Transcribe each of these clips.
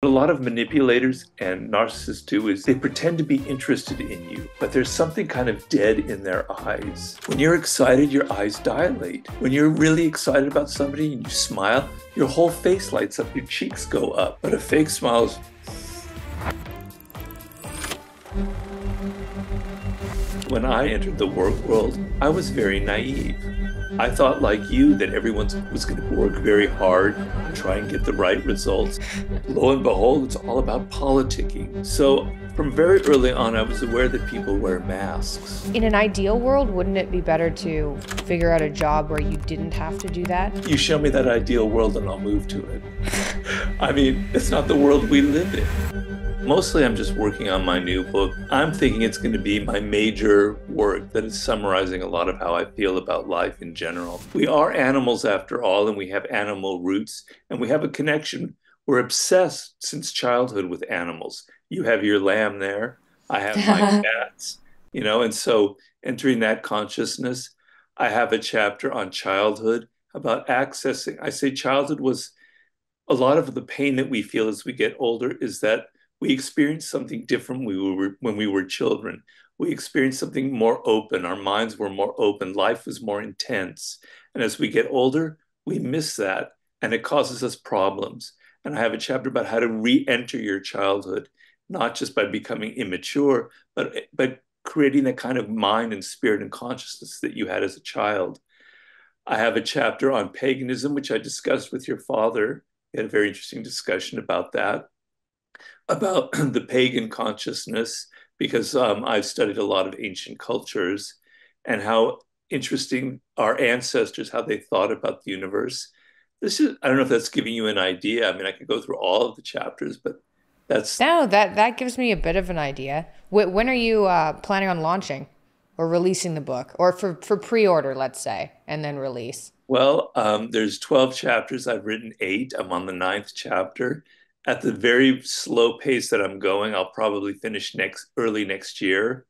What a lot of manipulators and narcissists do is they pretend to be interested in you, but there's something kind of dead in their eyes. When you're excited, your eyes dilate. When you're really excited about somebody and you smile, your whole face lights up, your cheeks go up. But a fake smile is when I entered the work world, I was very naive. I thought, like you, that everyone was going to work very hard and try and get the right results. Lo and behold, it's all about politicking. So, from very early on, I was aware that people wear masks. In an ideal world, wouldn't it be better to figure out a job where you didn't have to do that? You show me that ideal world and I'll move to it. I mean, it's not the world we live in. Mostly, I'm just working on my new book. I'm thinking it's going to be my major work that is summarizing a lot of how I feel about life in general. We are animals after all, and we have animal roots, and we have a connection. We're obsessed since childhood with animals. You have your lamb there, I have my cats, you know, and so entering that consciousness, I have a chapter on childhood about accessing. I say childhood was a lot of the pain that we feel as we get older is that we experienced something different we were, when we were children. We experienced something more open. Our minds were more open. Life was more intense. And as we get older, we miss that and it causes us problems. And I have a chapter about how to re enter your childhood, not just by becoming immature, but, but creating that kind of mind and spirit and consciousness that you had as a child. I have a chapter on paganism, which I discussed with your father. We had a very interesting discussion about that about the pagan consciousness because um, I've studied a lot of ancient cultures and how interesting our ancestors, how they thought about the universe. This is, I don't know if that's giving you an idea. I mean, I could go through all of the chapters, but that's. No, that, that gives me a bit of an idea. When are you uh, planning on launching or releasing the book or for, for pre order, let's say, and then release? Well, um, there's 12 chapters. I've written eight. I'm on the ninth chapter at the very slow pace that I'm going, I'll probably finish next early next year.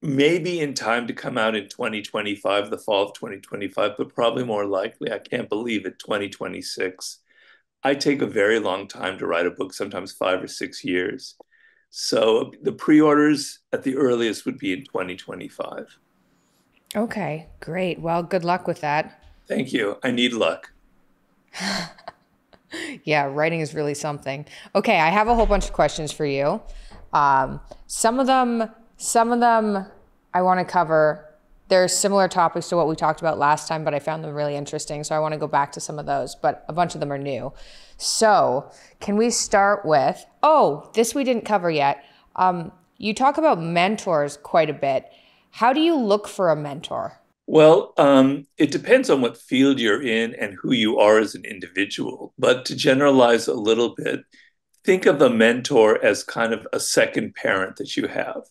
Maybe in time to come out in 2025, the fall of 2025, but probably more likely, I can't believe it, 2026. I take a very long time to write a book, sometimes five or six years. So the pre orders at the earliest would be in 2025. Okay, great. Well, good luck with that. Thank you. I need luck. yeah, writing is really something. Okay, I have a whole bunch of questions for you. Um, some of them, some of them, I want to cover. They're similar topics to what we talked about last time, but I found them really interesting. So I want to go back to some of those, but a bunch of them are new. So can we start with? Oh, this we didn't cover yet. Um, you talk about mentors quite a bit. How do you look for a mentor? Well, um, it depends on what field you're in and who you are as an individual. But to generalize a little bit, think of a mentor as kind of a second parent that you have.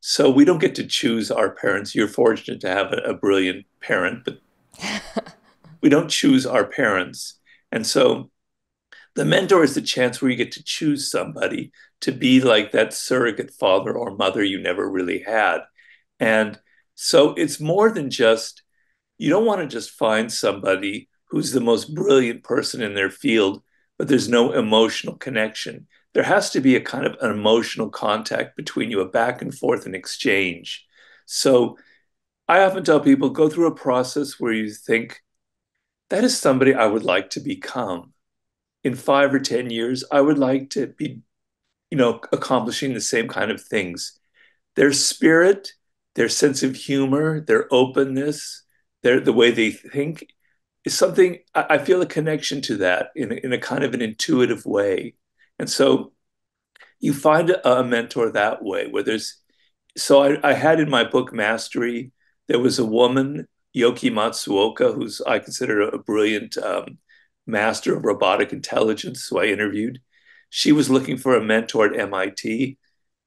So we don't get to choose our parents. You're fortunate to have a, a brilliant parent, but we don't choose our parents. And so the mentor is the chance where you get to choose somebody to be like that surrogate father or mother you never really had. And so it's more than just, you don't want to just find somebody who's the most brilliant person in their field, but there's no emotional connection. There has to be a kind of an emotional contact between you, a back and forth and exchange. So I often tell people go through a process where you think, that is somebody I would like to become. In five or 10 years, I would like to be, you know, accomplishing the same kind of things. Their spirit their sense of humor, their openness, their the way they think is something I, feel a connection to that in a, in a kind of an intuitive way. And so you find a, a mentor that way where there's so I, I, had in my book Mastery, there was a woman, Yoky Matsuoka, who's I consider a brilliant um, master of robotic intelligence, who I interviewed. She was looking for a mentor at MIT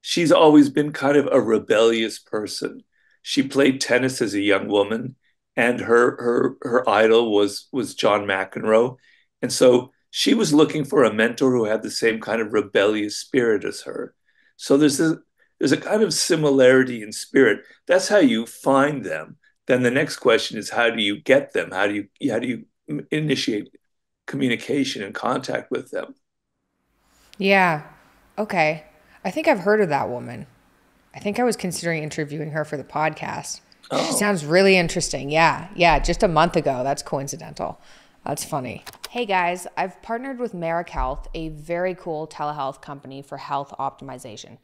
she's always been kind of a rebellious person. She played tennis as a young woman, and her her her idol was was John McEnroe, and so she was looking for a mentor who had the same kind of rebellious spirit as her. So there's a there's a kind of similarity in spirit. That's how you find them. Then the next question is how do you get them? How do you how do you initiate communication and contact with them? Yeah. Okay. I think I've heard of that woman. I think I was considering interviewing her for the podcast. Oh. She sounds really interesting. Yeah. Yeah. Just a month ago. That's coincidental. That's funny. Hey guys, I've partnered with Marek Health, a very cool telehealth company for health optimization.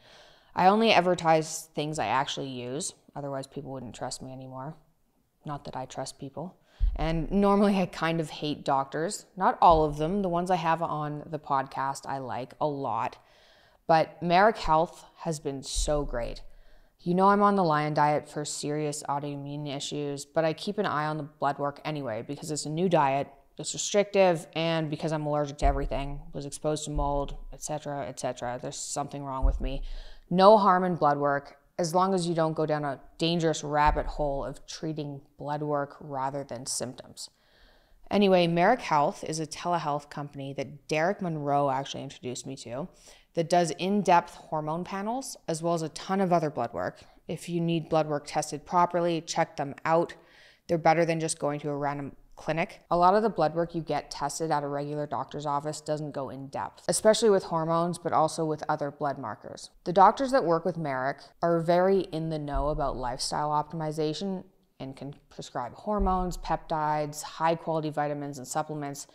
I only advertise things I actually use, otherwise, people wouldn't trust me anymore. Not that I trust people. And normally I kind of hate doctors. Not all of them. The ones I have on the podcast I like a lot. But Marek Health has been so great. You know, I'm on the lion diet for serious autoimmune issues, but I keep an eye on the blood work anyway because it's a new diet, it's restrictive, and because I'm allergic to everything, was exposed to mold, etc., etc. There's something wrong with me. No harm in blood work as long as you don't go down a dangerous rabbit hole of treating blood work rather than symptoms. Anyway, Marek Health is a telehealth company that Derek Monroe actually introduced me to that does in depth hormone panels as well as a ton of other blood work. If you need blood work tested properly, check them out. They're better than just going to a random clinic. A lot of the blood work you get tested at a regular doctor's office doesn't go in depth, especially with hormones, but also with other blood markers. The doctors that work with Marek are very in the know about lifestyle optimization and can prescribe hormones, peptides, high quality vitamins, and supplements.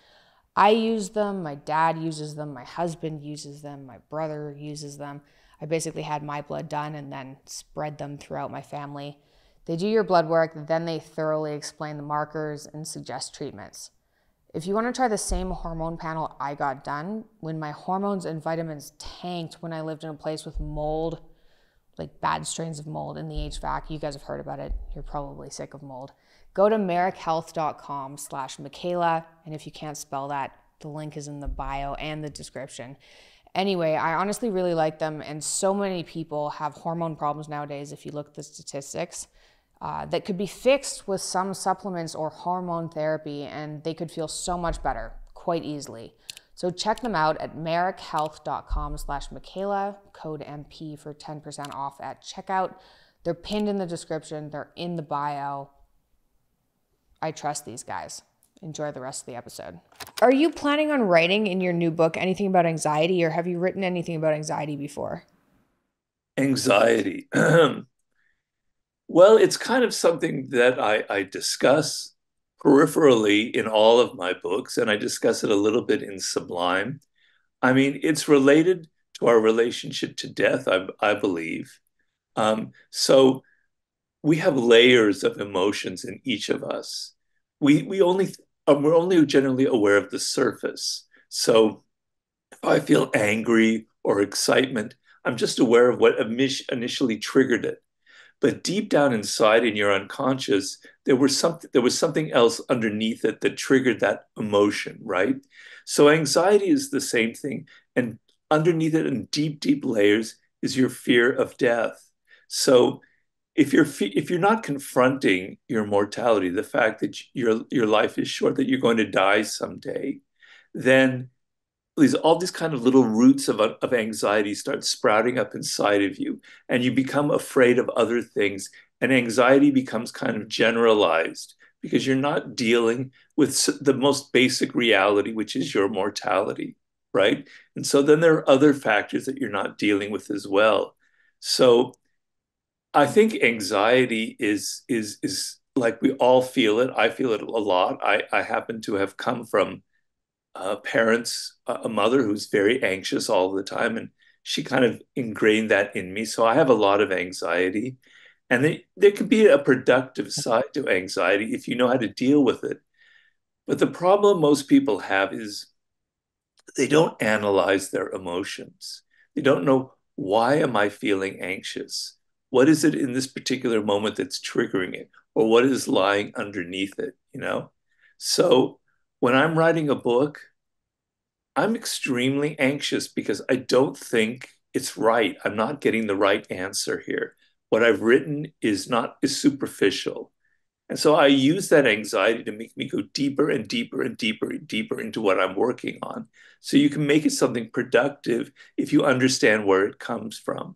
I use them, my dad uses them, my husband uses them, my brother uses them. I basically had my blood done and then spread them throughout my family. They do your blood work, then they thoroughly explain the markers and suggest treatments. If you want to try the same hormone panel I got done, when my hormones and vitamins tanked when I lived in a place with mold, like bad strains of mold in the HVAC, you guys have heard about it. You're probably sick of mold. Go to marekhealth.com slash Mikhaila, and if you can't spell that, the link is in the bio and the description. Anyway, I honestly really like them, and so many people have hormone problems nowadays if you look at the statistics uh, that could be fixed with some supplements or hormone therapy, and they could feel so much better quite easily. So check them out at marekhealth.com slash Mikhaila, code MP for 10% off at checkout. They're pinned in the description, they're in the bio. I trust these guys. Enjoy the rest of the episode. Are you planning on writing in your new book anything about anxiety, or have you written anything about anxiety before? Anxiety. Well, it's kind of something that I, I discuss peripherally in all of my books, and I discuss it a little bit in Sublime. I mean, it's related to our relationship to death, I, I believe. Um, so we have layers of emotions in each of us. We we only um, we're only generally aware of the surface. So if I feel angry or excitement, I'm just aware of what initially triggered it but deep down inside in your unconscious there was something there was something else underneath it that triggered that emotion right so anxiety is the same thing and underneath it in deep deep layers is your fear of death so if you're if you're not confronting your mortality the fact that your your life is short that you're going to die someday then these all these kind of little roots of, of anxiety start sprouting up inside of you and you become afraid of other things and anxiety becomes kind of generalized because you're not dealing with the most basic reality which is your mortality right? And so then there are other factors that you're not dealing with as well. So i think anxiety is is is like we all feel it i feel it a lot i i happen to have come from uh, parents, a mother who's very anxious all the time, and she kind of ingrained that in me. So I have a lot of anxiety, and there can be a productive side to anxiety if you know how to deal with it. But the problem most people have is they don't analyze their emotions. They don't know why am I feeling anxious? What is it in this particular moment that's triggering it? Or what is lying underneath it, you know? So when I'm writing a book, I'm extremely anxious because I don't think it's right. I'm not getting the right answer here. What I've written is not is superficial. And so I use that anxiety to make me go deeper and deeper and deeper and deeper into what I'm working on. So you can make it something productive if you understand where it comes from.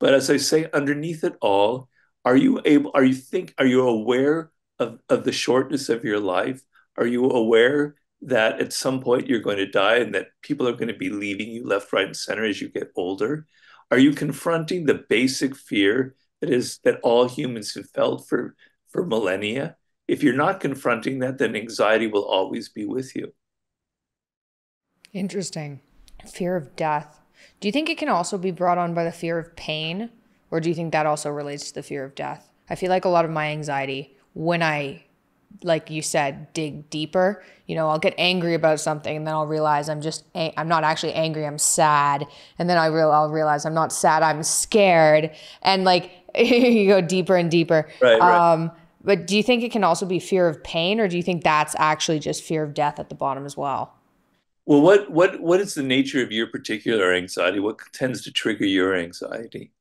But as I say, underneath it all, are you able, are you think, are you aware of, of the shortness of your life? Are you aware that at some point you're going to die and that people are going to be leaving you left, right, and center as you get older? Are you confronting the basic fear that is that all humans have felt for for millennia? If you're not confronting that, then anxiety will always be with you. Interesting. Fear of death. Do you think it can also be brought on by the fear of pain? Or do you think that also relates to the fear of death? I feel like a lot of my anxiety when I, like you said, dig deeper, you know, I'll get angry about something and then I'll realize I'm just, I'm not actually angry, I'm sad. And then I real, I'll realize I'm not sad, I'm scared. And like you go deeper and deeper. Right, right. Um, but do you think it can also be fear of pain or do you think that's actually just fear of death at the bottom as well? Well, what what what is the nature of your particular anxiety? What tends to trigger your anxiety?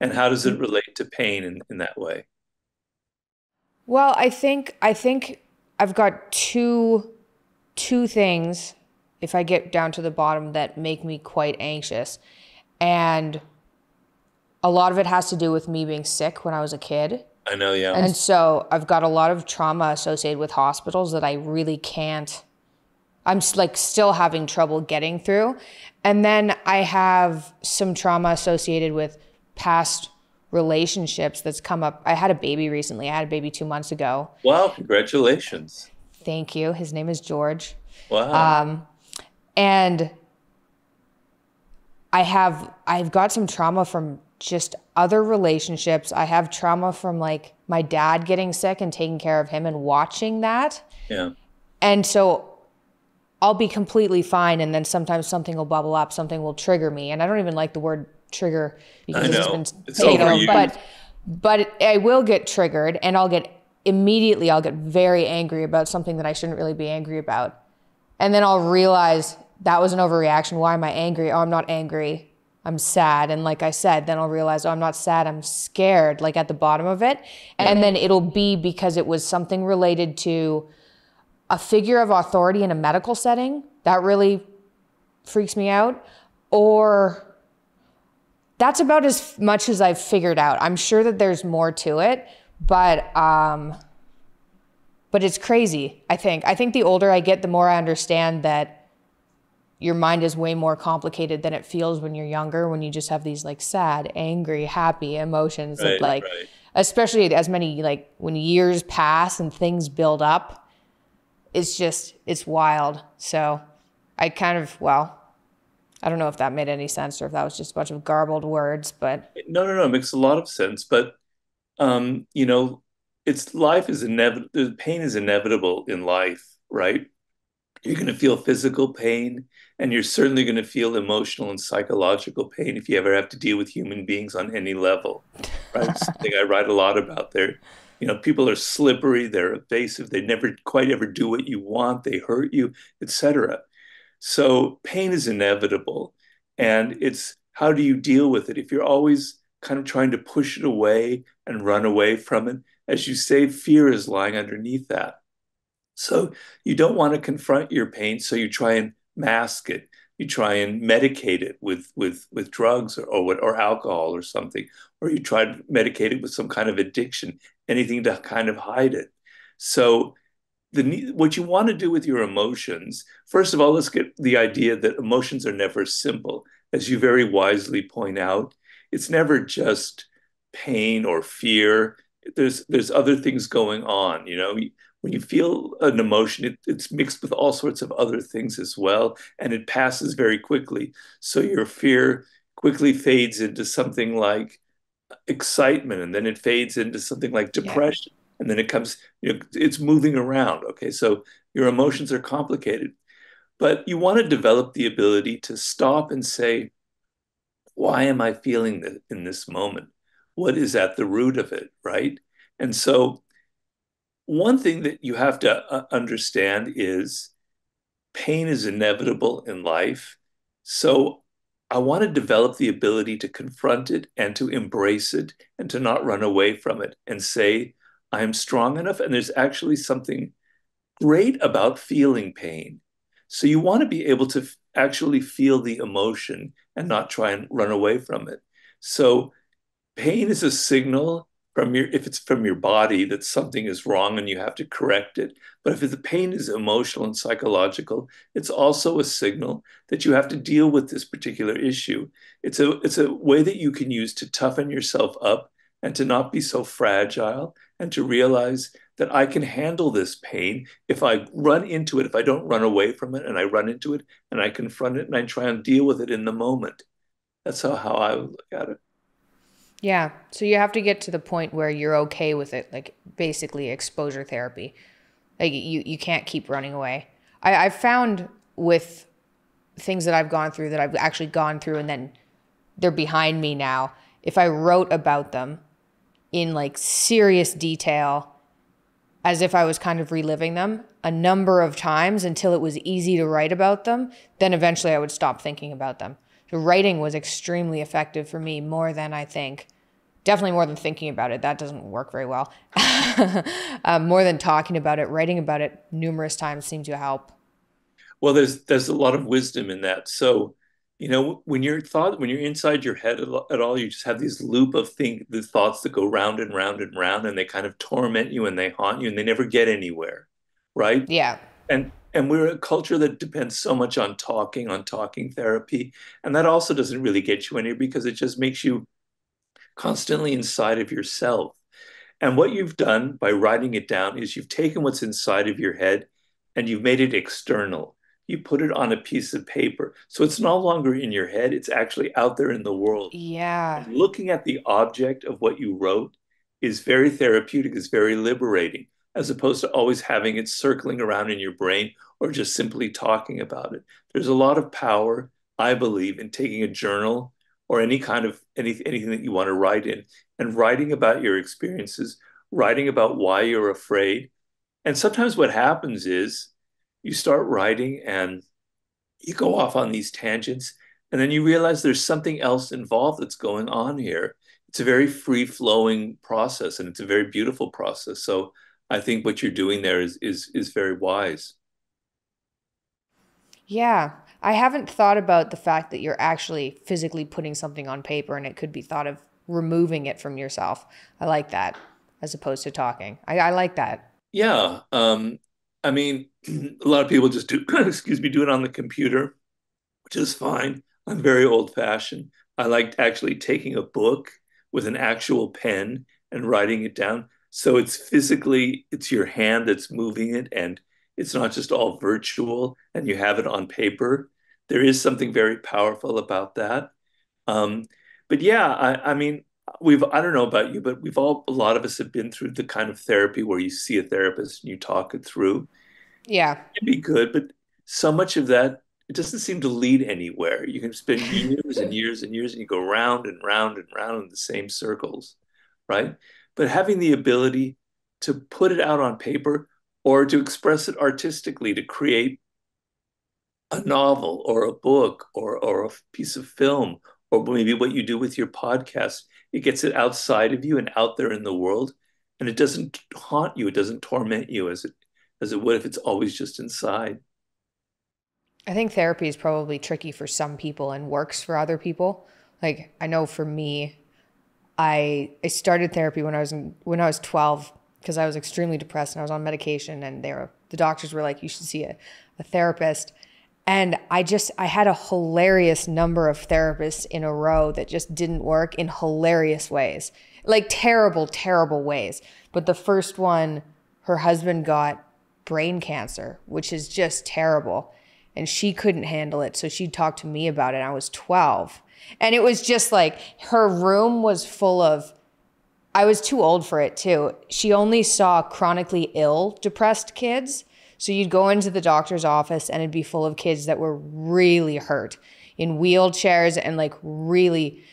And how does it mm. relate to pain in, in that way? Well, I think I think I've got two two things if I get down to the bottom that make me quite anxious. And a lot of it has to do with me being sick when I was a kid. I know, yeah. And so I've got a lot of trauma associated with hospitals that I really can't I'm like still having trouble getting through. And then I have some trauma associated with past relationships that's come up. I had a baby recently. I had a baby two months ago. Wow, congratulations. Thank you. His name is George. Wow. Um, and I have I've got some trauma from just other relationships. I have trauma from like my dad getting sick and taking care of him and watching that. Yeah. And so I'll be completely fine and then sometimes something will bubble up, something will trigger me. And I don't even like the word trigger because it's been it's overused. but but I will get triggered and I'll get immediately I'll get very angry about something that I shouldn't really be angry about. And then I'll realize that was an overreaction. Why am I angry? Oh, I'm not angry. I'm sad. And like I said, then I'll realize, oh, I'm not sad. I'm scared, like at the bottom of it. And then it'll be because it was something related to a figure of authority in a medical setting, that really freaks me out. Or that's about as much as I've figured out. I'm sure that there's more to it, but um, but it's crazy. I think. I think the older I get, the more I understand that your mind is way more complicated than it feels when you're younger. When you just have these like sad, angry, happy emotions right, that like, right. especially as many like when years pass and things build up it's just it's wild. So I kind of well, I don't know if that made any sense or if that was just a bunch of garbled words, but no, no, no, it makes a lot of sense. But um, you know, it's life is inevitable. The pain is inevitable in life, right? You're going to feel physical pain, and you're certainly going to feel emotional and psychological pain if you ever have to deal with human beings on any level. Right? Something I write a lot about there you know people are slippery they're evasive they never quite ever do what you want they hurt you etc so pain is inevitable and it's how do you deal with it? If you're always kind of trying to push it away and run away from it as you say fear is lying underneath that. So you don't want to confront your pain so you try and mask it. You try and medicate it with with with drugs or or, or alcohol or something or you try to medicate it with some kind of addiction anything to kind of hide it. So the what you want to do with your emotions first of all let's get the idea that emotions are never simple. As you very wisely point out it's never just pain or fear. There's there's other things going on you know? When you feel an emotion, it, it's mixed with all sorts of other things as well, and it passes very quickly. So your fear quickly fades into something like excitement, and then it fades into something like depression, yeah. and then it comes, you know, it's moving around. Okay, so your emotions are complicated, but you want to develop the ability to stop and say, why am I feeling this in this moment? What is at the root of it, right? And so one thing that you have to uh, understand is pain is inevitable in life. So I want to develop the ability to confront it and to embrace it and to not run away from it and say, I am strong enough. And there's actually something great about feeling pain. So you want to be able to f- actually feel the emotion and not try and run away from it. So pain is a signal from your if it's from your body that something is wrong and you have to correct it but if the pain is emotional and psychological it's also a signal that you have to deal with this particular issue it's a it's a way that you can use to toughen yourself up and to not be so fragile and to realize that I can handle this pain if I run into it, if I don't run away from it and I run into it and I confront it and I try and deal with it in the moment. That's how, how I look at it. Yeah. So you have to get to the point where you're okay with it, like basically exposure therapy. Like you, you can't keep running away. I, I've found with things that I've gone through that I've actually gone through and then they're behind me now. If I wrote about them in like serious detail, as if I was kind of reliving them a number of times until it was easy to write about them, then eventually I would stop thinking about them writing was extremely effective for me more than I think. Definitely more than thinking about it. That doesn't work very well. um, more than talking about it, writing about it numerous times seemed to help. Well, there's there's a lot of wisdom in that. So, you know, when you're thought when you're inside your head at all, you just have these loop of think the thoughts that go round and round and round, and they kind of torment you and they haunt you, and they never get anywhere, right? Yeah. And and we're a culture that depends so much on talking, on talking therapy. And that also doesn't really get you anywhere because it just makes you constantly inside of yourself. And what you've done by writing it down is you've taken what's inside of your head and you've made it external. You put it on a piece of paper. So it's no longer in your head, it's actually out there in the world. Yeah. And looking at the object of what you wrote is very therapeutic, is very liberating as opposed to always having it circling around in your brain or just simply talking about it. There's a lot of power, I believe, in taking a journal or any kind of any, anything that you want to write in and writing about your experiences, writing about why you're afraid. And sometimes what happens is you start writing and you go off on these tangents and then you realize there's something else involved that's going on here. It's a very free flowing process and it's a very beautiful process. So I think what you're doing there is is is very wise. Yeah. I haven't thought about the fact that you're actually physically putting something on paper and it could be thought of removing it from yourself. I like that as opposed to talking. I, I like that. Yeah. Um, I mean, a lot of people just do, excuse me, do it on the computer, which is fine. I'm very old fashioned. I like actually taking a book with an actual pen and writing it down. So it's physically, it's your hand that's moving it, and it's not just all virtual and you have it on paper. There is something very powerful about that. Um, but yeah, I, I mean, we've I don't know about you, but we've all a lot of us have been through the kind of therapy where you see a therapist and you talk it through. Yeah. It'd be good, but so much of that it doesn't seem to lead anywhere. You can spend years and years and years and you go round and round and round in the same circles, right? But having the ability to put it out on paper or to express it artistically, to create a novel or a book or, or a piece of film, or maybe what you do with your podcast, it gets it outside of you and out there in the world. And it doesn't haunt you, it doesn't torment you as it as it would if it's always just inside. I think therapy is probably tricky for some people and works for other people. Like I know for me, I I started therapy when I was in, when I was 12 because I was extremely depressed and I was on medication and they were the doctors were like you should see a, a therapist. And I just I had a hilarious number of therapists in a row that just didn't work in hilarious ways like terrible terrible ways. But the first one her husband got brain cancer which is just terrible and she couldn't handle it so she talked to me about it I was 12 and it was just like her room was full of, I was too old for it too. She only saw chronically ill, depressed kids. So you'd go into the doctor's office and it'd be full of kids that were really hurt in wheelchairs and like really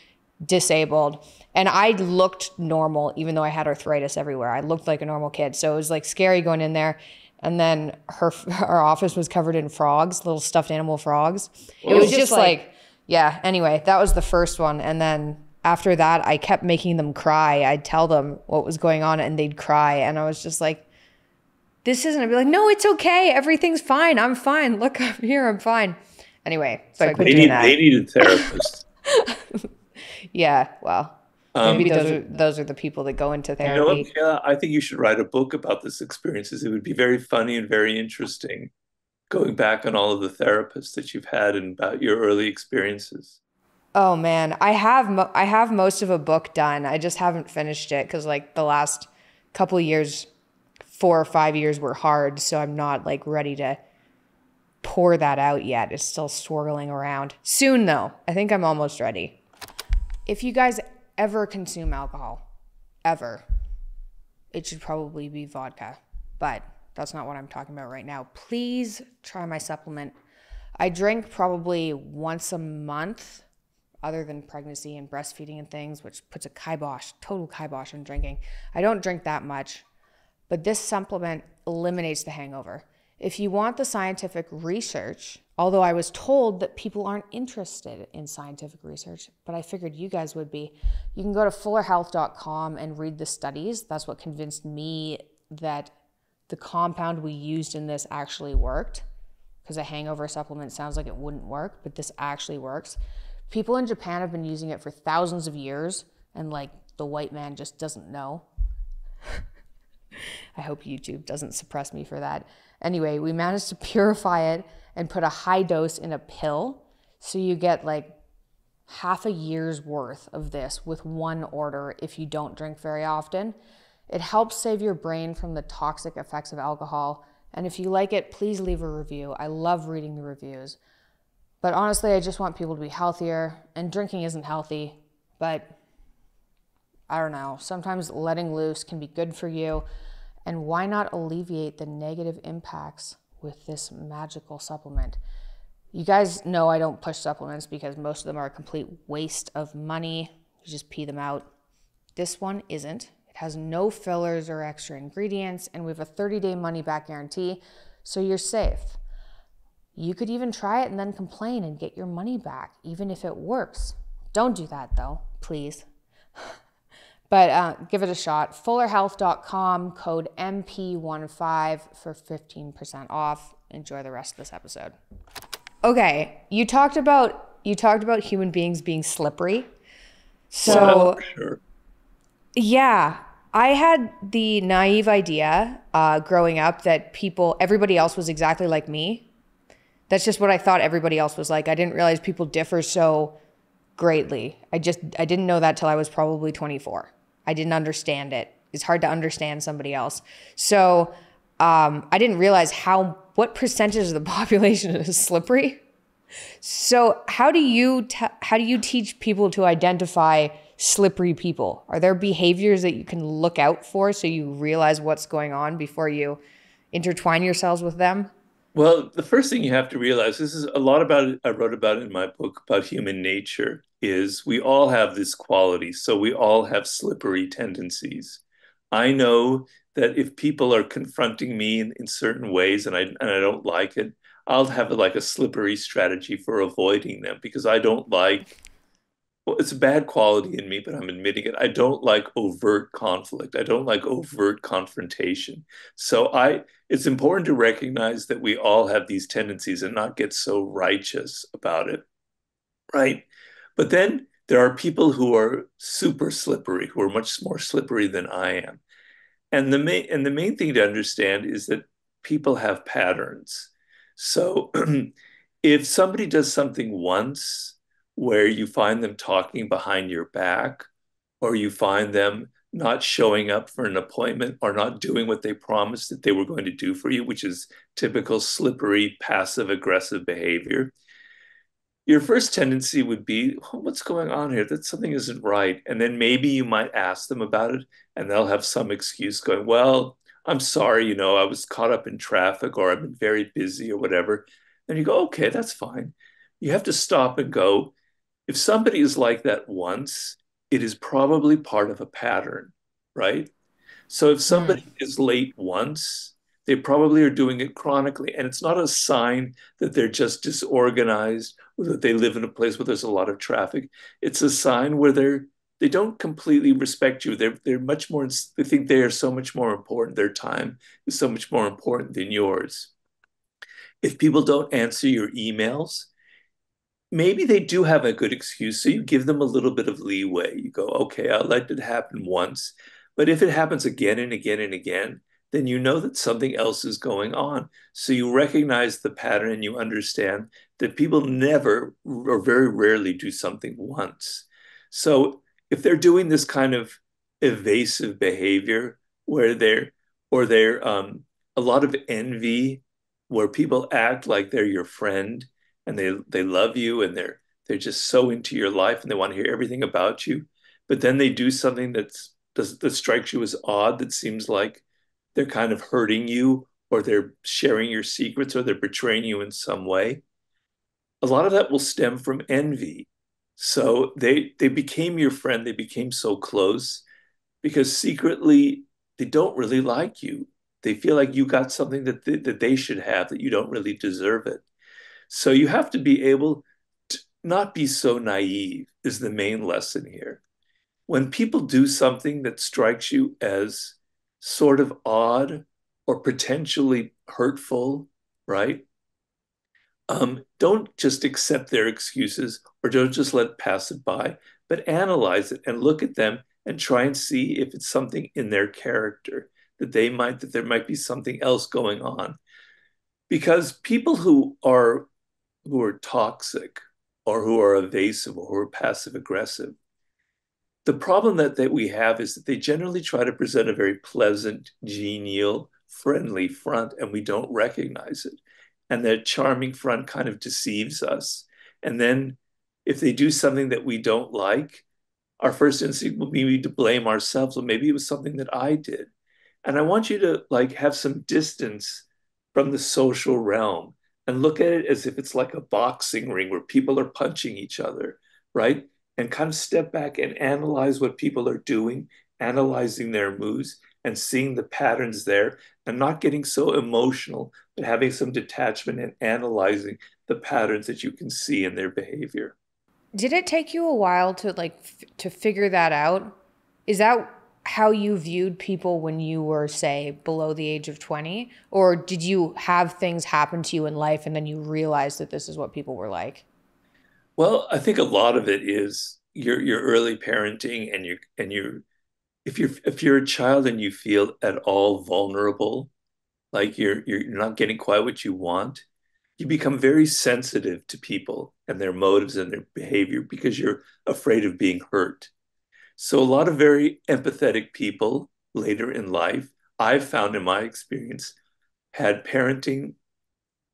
disabled. And I looked normal, even though I had arthritis everywhere. I looked like a normal kid. So it was like scary going in there. And then her her office was covered in frogs, little stuffed animal frogs. It was just like yeah, anyway, that was the first one. And then after that, I kept making them cry. I'd tell them what was going on and they'd cry. And I was just like, this isn't, I'd be like, no, it's okay. Everything's fine. I'm fine. Look, I'm here. I'm fine. Anyway, so I quit they doing need, that. They need a therapist. yeah, well, Um, Maybe those are those are the people that go into therapy. You know yeah, I think you should write a book about this experiences. It would be very funny and very interesting, going back on all of the therapists that you've had and about your early experiences. Oh man, I have mo- I have most of a book done. I just haven't finished it because like the last couple years, four or five years were hard, so I'm not like ready to pour that out yet. It's still swirling around. Soon though, I think I'm almost ready. If you guys ever consume alcohol, ever, it should probably be vodka, but that's not what I'm talking about right now. Please try my supplement. I drink probably once a month other than pregnancy and breastfeeding and things, which puts a kibosh, total kibosh on drinking. I don't drink that much, but this supplement eliminates the hangover. If you want the scientific research, although I was told that people aren't interested in scientific research, but I figured you guys would be, you can go to fullerhealth.com and read the studies. That's what convinced me that the compound we used in this actually worked because a hangover supplement sounds like it wouldn't work, but this actually works. People in Japan have been using it for thousands of years, and like the white man just doesn't know. I hope YouTube doesn't suppress me for that. Anyway, we managed to purify it and put a high dose in a pill. So you get like half a year's worth of this with one order if you don't drink very often. It helps save your brain from the toxic effects of alcohol. And if you like it, please leave a review. I love reading the reviews. But honestly, I just want people to be healthier, and drinking isn't healthy, but I don't know. Sometimes letting loose can be good for you. And why not alleviate the negative impacts with this magical supplement? You guys know I don't push supplements because most of them are a complete waste of money. You just pee them out. This one isn't. It has no fillers or extra ingredients, and we have a 30 day money back guarantee, so you're safe. You could even try it and then complain and get your money back, even if it works. Don't do that though, please. but uh, give it a shot. Fullerhealth.com, code MP15 for 15% off. Enjoy the rest of this episode. Okay, you talked about you talked about human beings being slippery. So well, sure. Yeah, I had the naive idea uh, growing up that people, everybody else was exactly like me that's just what I thought everybody else was like. I didn't realize people differ so greatly. I just I didn't know that till I was probably 24. I didn't understand it. It's hard to understand somebody else. So um, I didn't realize how what percentage of the population is slippery. So how do you t- how do you teach people to identify slippery people? Are there behaviors that you can look out for so you realize what's going on before you intertwine yourselves with them? Well, the first thing you have to realize this is a lot about it, I wrote about it in my book about human nature is we all have this quality. So we all have slippery tendencies. I know that if people are confronting me in, in certain ways and I and I don't like it, I'll have like a slippery strategy for avoiding them because I don't like well, it's a bad quality in me, but I'm admitting it. I don't like overt conflict. I don't like overt confrontation. So I it's important to recognize that we all have these tendencies and not get so righteous about it. Right? But then there are people who are super slippery, who are much more slippery than I am. And the main and the main thing to understand is that people have patterns. So if somebody does something once, where you find them talking behind your back or you find them not showing up for an appointment or not doing what they promised that they were going to do for you, which is typical slippery, passive aggressive behavior. Your first tendency would be, What's going on here? That something isn't right. And then maybe you might ask them about it, and they'll have some excuse going, Well, I'm sorry, you know, I was caught up in traffic or I've been very busy or whatever. And you go, Okay, that's fine. You have to stop and go, if somebody is like that once, it is probably part of a pattern, right? So if somebody mm. is late once, they probably are doing it chronically. And it's not a sign that they're just disorganized or that they live in a place where there's a lot of traffic. It's a sign where they're they don't completely respect you. They're they're much more they think they are so much more important. Their time is so much more important than yours. If people don't answer your emails, maybe they do have a good excuse. So you give them a little bit of leeway. You go, okay, I'll let it happen once. But if it happens again and again and again, then you know that something else is going on. So you recognize the pattern and you understand that people never or very rarely do something once. So if they're doing this kind of evasive behavior where they're or they're um, a lot of envy where people act like they're your friend and they they love you and they're they're just so into your life and they want to hear everything about you. But then they do something that's that strikes you as odd that seems like they're kind of hurting you or they're sharing your secrets or they're betraying you in some way. A lot of that will stem from envy. So they they became your friend they became so close because secretly they don't really like you. They feel like you got something that that they should have that you don't really deserve it so you have to be able to not be so naive is the main lesson here when people do something that strikes you as sort of odd or potentially hurtful right um, don't just accept their excuses or don't just let pass it by, but analyze it and look at them and try and see if it's something in their character that they might that there might be something else going on. Because people who are who are toxic or who are evasive or who are passive aggressive, the problem that, that we have is that they generally try to present a very pleasant, genial, friendly front, and we don't recognize it and their charming front kind of deceives us. And then if they do something that we don't like, our first instinct will be to blame ourselves. Well, maybe it was something that I did. And I want you to like have some distance from the social realm and look at it as if it's like a boxing ring where people are punching each other, right? And kind of step back and analyze what people are doing, analyzing their moves, and seeing the patterns there and not getting so emotional, but having some detachment and analyzing the patterns that you can see in their behavior. Did it take you a while to like f- to figure that out? Is that how you viewed people when you were say below the age of 20 or did you have things happen to you in life and then you realized that this is what people were like? Well, I think a lot of it is your your early parenting and your and your if you're if you're a child and you feel at all vulnerable, like you're you're not getting quite what you want, you mm-hmm. become very sensitive to people and their motives and their behavior because you're afraid of being hurt. So a lot of very empathetic people later in life, I've found in my experience, had parenting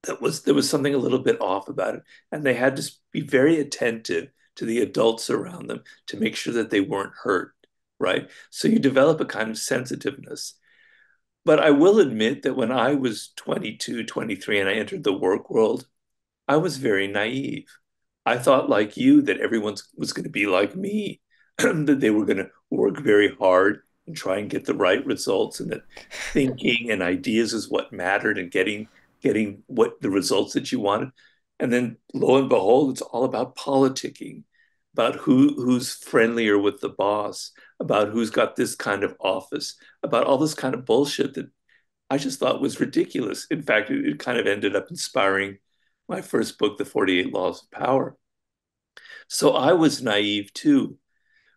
that was there was something a little bit off about it, and they had to be very attentive to the adults around them to make sure that they weren't hurt right? So you develop a kind of sensitiveness. But I will admit that when I was 22, 23, and I entered the work world, I was very naive. I thought, like you, that everyone was going to be like me, that they were going to work very hard and try and get the right results, and that thinking and ideas is what mattered, and getting getting what the results that you wanted. And then, lo and behold, it's all about politicking about who who's friendlier with the boss, about who's got this kind of office, about all this kind of bullshit that I just thought was ridiculous. In fact, it, it kind of ended up inspiring my first book, The 48 Laws of Power. So I was naive too.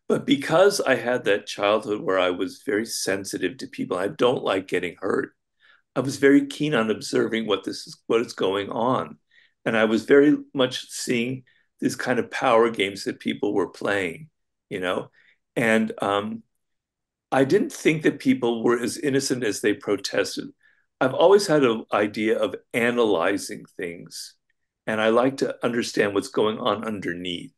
But because I had that childhood where I was very sensitive to people, I don't like getting hurt. I was very keen on observing what this is, what is going on, and I was very much seeing these kind of power games that people were playing, you know? And um, I didn't think that people were as innocent as they protested. I've always had an idea of analyzing things, and I like to understand what's going on underneath.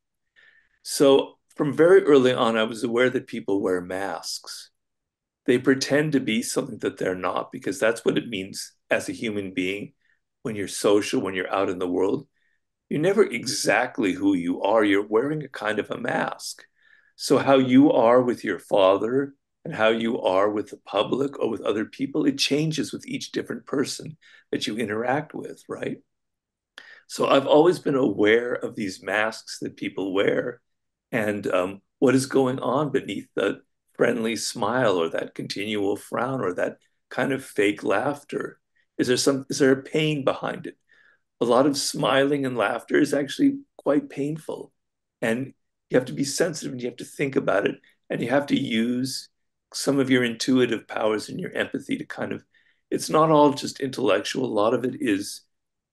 So from very early on, I was aware that people wear masks. They pretend to be something that they're not because that's what it means as a human being when you're social, when you're out in the world you're never exactly who you are. You're wearing a kind of a mask. So, how you are with your father and how you are with the public or with other people, it changes with each different person that you interact with, right? So, I've always been aware of these masks that people wear and um, what is going on beneath that friendly smile or that continual frown or that kind of fake laughter. Is there some, is there a pain behind it? a lot of smiling and laughter is actually quite painful. And you have to be sensitive and you have to think about it. And you have to use some of your intuitive powers and your empathy to kind of, it's not all just intellectual. A lot of it is,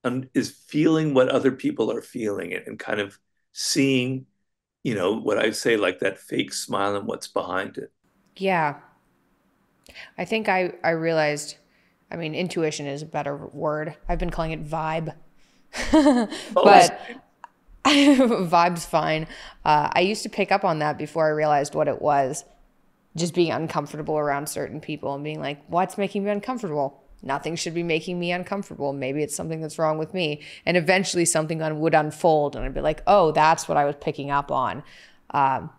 um, is feeling what other people are feeling and, and kind of seeing, you know, what I say, like that fake smile and what's behind it. Yeah. I think I, I realized, I mean, intuition is a better word. I've been calling it vibe. oh, but vibe's fine. Uh, I used to pick up on that before I realized what it was. Just being uncomfortable around certain people and being like, what's making me uncomfortable? Nothing should be making me uncomfortable. Maybe it's something that's wrong with me. And eventually something would unfold and I'd be like, oh, that's what I was picking up on. Um,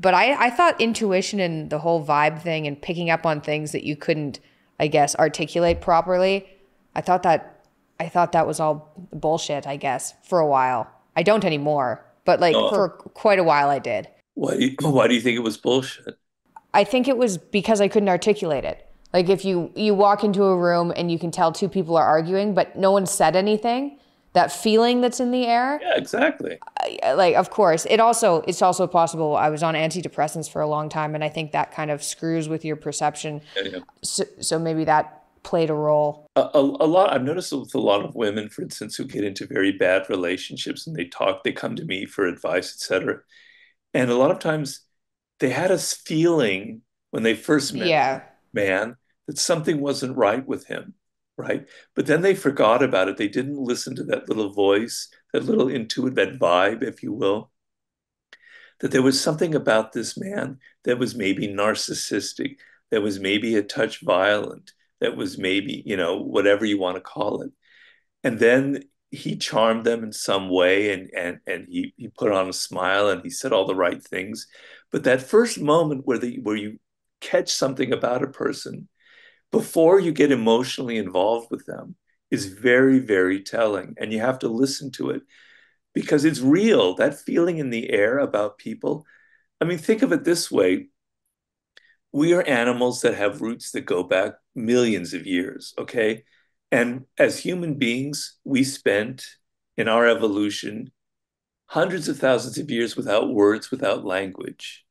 but I, I thought intuition and the whole vibe thing and picking up on things that you couldn't, I guess, articulate properly. I thought that I thought that was all bullshit, I guess, for a while. I don't anymore, but like oh. for quite a while I did. Why do you, why do you think it was bullshit? I think it was because I couldn't articulate it. Like if you you walk into a room and you can tell two people are arguing, but no one said anything, that feeling that's in the air. Yeah, exactly. Like of course, it also it's also possible. I was on antidepressants for a long time, and I think that kind of screws with your perception. Yeah, yeah. So, so maybe that played a role. A, a, a, lot. I've noticed with a lot of women, for instance, who get into very bad relationships and they talk, they come to me for advice, etc. And a lot of times, they had a feeling when they first met yeah. Man that something wasn't right with him right? But then they forgot about it. They didn't listen to that little voice, that little intuitive, that vibe, if you will. That there was something about this man that was maybe narcissistic, that was maybe a touch violent, that was maybe, you know, whatever you want to call it. And then he charmed them in some way and and and he he put on a smile and he said all the right things. But that first moment where the where you catch something about a person before you get emotionally involved with them is very, very telling. And you have to listen to it because it's real. That feeling in the air about people. I mean, think of it this way we are animals that have roots that go back millions of years, okay? And as human beings, we spent in our evolution hundreds of thousands of years without words, without language.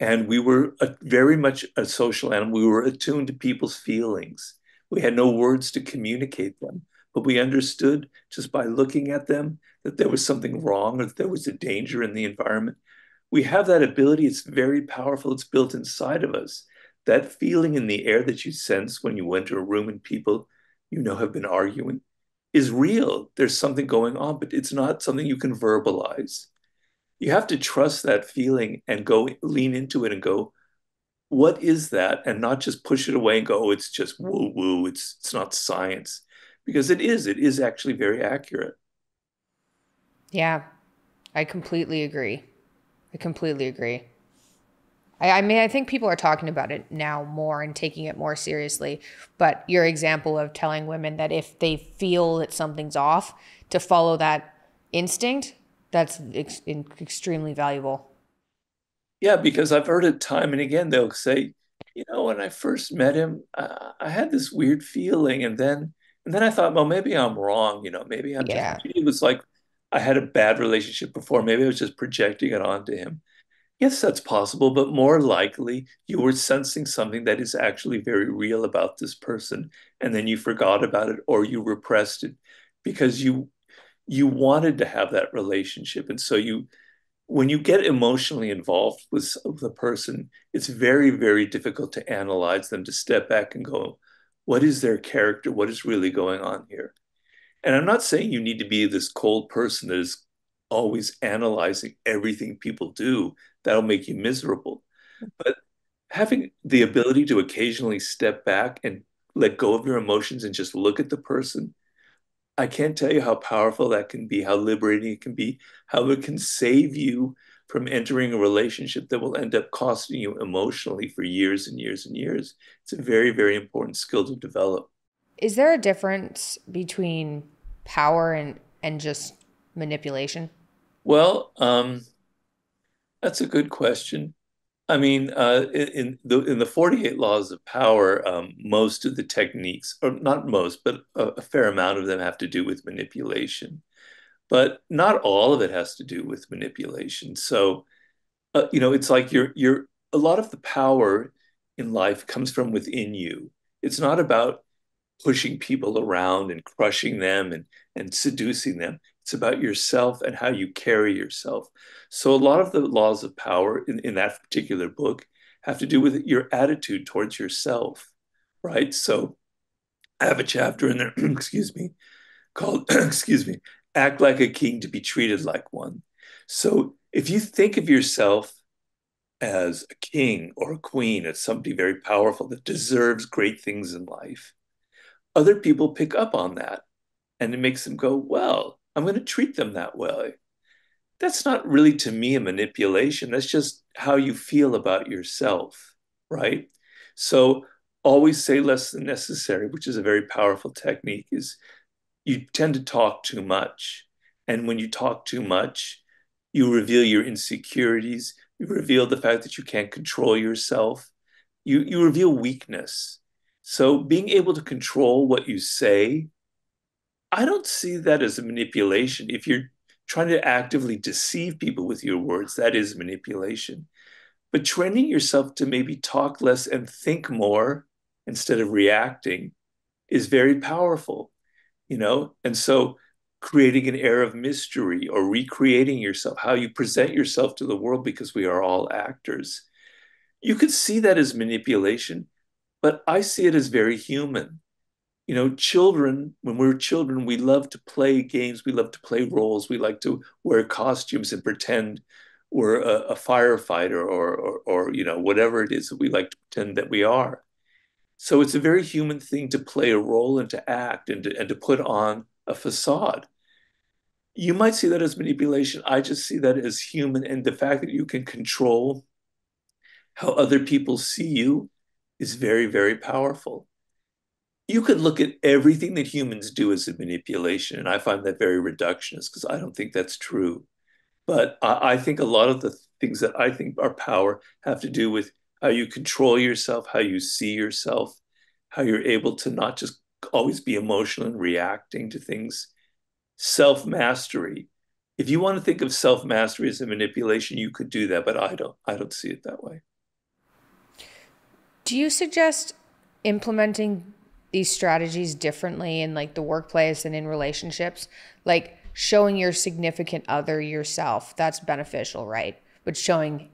And we were a, very much a social animal. We were attuned to people's feelings. We had no words to communicate them, but we understood just by looking at them that there was something wrong or that there was a danger in the environment. We have that ability. It's very powerful. It's built inside of us. That feeling in the air that you sense when you enter a room and people you know have been arguing is real. There's something going on, but it's not something you can verbalize you have to trust that feeling and go lean into it and go what is that? and not just push it away and go oh, it's just woo woo it's it's not science. Because it is it is actually very accurate. Yeah. I completely agree. I completely agree. I, I mean i think people are talking about it now more and taking it more seriously but your example of telling women that if they feel that something's off to follow that instinct that's ex- extremely valuable. Yeah, because I've heard it time and again. They'll say, you know, when I first met him, uh, I had this weird feeling, and then and then I thought, well, maybe I'm wrong. You know, maybe I'm. Yeah. Just, it was like I had a bad relationship before. Maybe I was just projecting it onto him. Yes, that's possible, but more likely you were sensing something that is actually very real about this person, and then you forgot about it or you repressed it because you you wanted to have that relationship. And so you when you get emotionally involved with the person it's very very difficult to analyze them to step back and go what is their character? What is really going on here? And i'm not saying you need to be this cold person that is always analyzing everything people do. That'll make you miserable. But having the ability to occasionally step back and let go of your emotions and just look at the person I can't tell you how powerful that can be, how liberating it can be, how it can save you from entering a relationship that will end up costing you emotionally for years and years and years. It's a very, very important skill to develop. Is there a difference between power and, and just manipulation? Well, um, that's a good question. I mean, uh, in, the in the 48 laws of power, um, most of the techniques, or not most, but a, a, fair amount of them have to do with manipulation. But not all of it has to do with manipulation. So, uh, you know, it's like you're you're a lot of the power in life comes from within you. It's not about pushing people around and crushing them and and seducing them. It's about yourself and how you carry yourself. So a lot of the laws of power in, in that particular book have to do with your attitude towards yourself, right? So I have a chapter in there, excuse me, called, excuse me, Act Like a King to be Treated Like One. So if you think of yourself as a king or a queen, as somebody very powerful that deserves great things in life, other people pick up on that and it makes them go, well, I'm going to treat them that way. That's not really to me a manipulation. That's just how you feel about yourself, right? So always say less than necessary, which is a very powerful technique, is you tend to talk too much. And when you talk too much, you reveal your insecurities, you reveal the fact that you can't control yourself, you, you reveal weakness. So being able to control what you say I don't see that as a manipulation. If you're trying to actively deceive people with your words, that is manipulation. But training yourself to maybe talk less and think more instead of reacting is very powerful, you know? And so creating an air of mystery or recreating yourself, how you present yourself to the world, because we are all actors. You could see that as manipulation, but I see it as very human you know, children, when we're children, we love to play games, we love to play roles, we like to wear costumes and pretend we're a, a firefighter or, or, or, you know, whatever it is that we like to pretend that we are. So it's a very human thing to play a role and to act and to, and to put on a facade. You might see that as manipulation. I just see that as human. And the fact that you can control how other people see you is very, very powerful you could look at everything that humans do as a manipulation, and I find that very reductionist because I don't think that's true. But I, I, think a lot of the things that I think are power have to do with how you control yourself, how you see yourself, how you're able to not just always be emotional and reacting to things. Self mastery. If you want to think of self mastery as a manipulation, you could do that, but I don't. I don't see it that way. Do you suggest implementing these strategies differently in like the workplace and in relationships like showing your significant other yourself that's beneficial right? But showing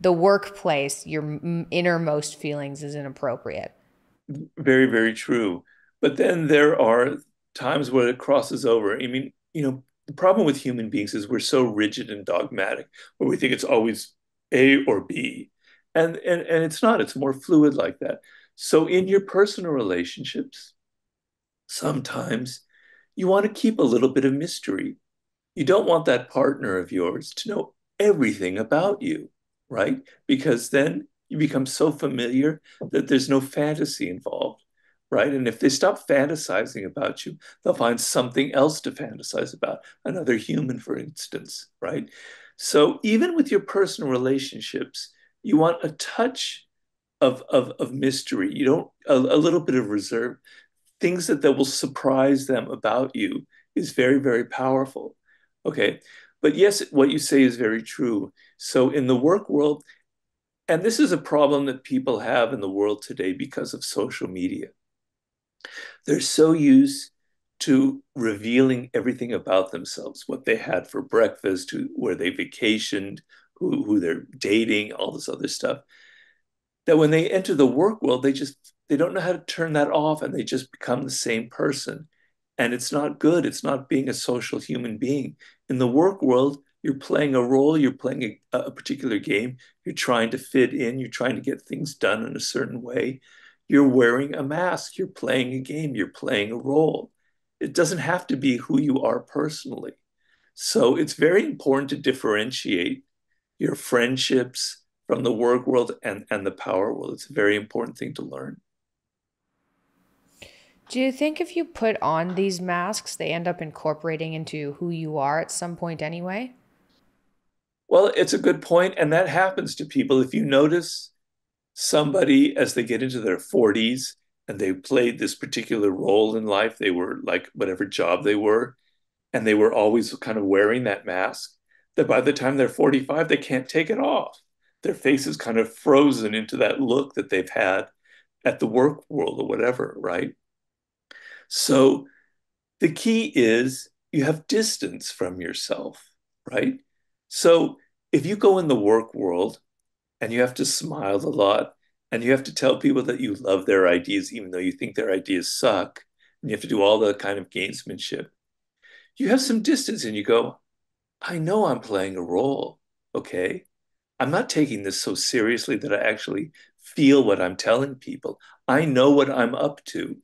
the workplace your innermost feelings is inappropriate. Very very true. But then there are times where it crosses over. I mean you know the problem with human beings is we're so rigid and dogmatic where we think it's always a or b. And and, and it's not. It's more fluid like that so, in your personal relationships, sometimes you want to keep a little bit of mystery. You don't want that partner of yours to know everything about you, right? Because then you become so familiar that there's no fantasy involved, right? And if they stop fantasizing about you, they'll find something else to fantasize about, another human, for instance, right? So, even with your personal relationships, you want a touch of of of mystery. You don't a, a little bit of reserve, things that that will surprise them about you is very very powerful. Okay, but yes, what you say is very true. So in the work world, and this is a problem that people have in the world today because of social media. They're so used to revealing everything about themselves, what they had for breakfast, who, where they vacationed, who, who they're dating, all this other stuff that when they enter the work world, they just they don't know how to turn that off and they just become the same person. And it's not good. It's not being a social human being. In the work world, you're playing a role, you're playing a, a particular game, you're trying to fit in, you're trying to get things done in a certain way. You're wearing a mask, you're playing a game, you're playing a role. It doesn't have to be who you are personally. So it's very important to differentiate your friendships, from the work world and, and the power world. It's a very important thing to learn. Do you think if you put on these masks, they end up incorporating into who you are at some point anyway? Well, it's a good point, and that happens to people. If you notice somebody as they get into their 40s and they played this particular role in life, they were like whatever job they were, and they were always kind of wearing that mask, that by the time they're 45, they can't take it off. Their faces kind of frozen into that look that they've had at the work world or whatever, right? So the key is you have distance from yourself, right? So if you go in the work world and you have to smile a lot and you have to tell people that you love their ideas, even though you think their ideas suck, and you have to do all the kind of gamesmanship, you have some distance and you go, I know I'm playing a role, okay? I'm not taking this so seriously that I actually feel what I'm telling people. I know what I'm up to.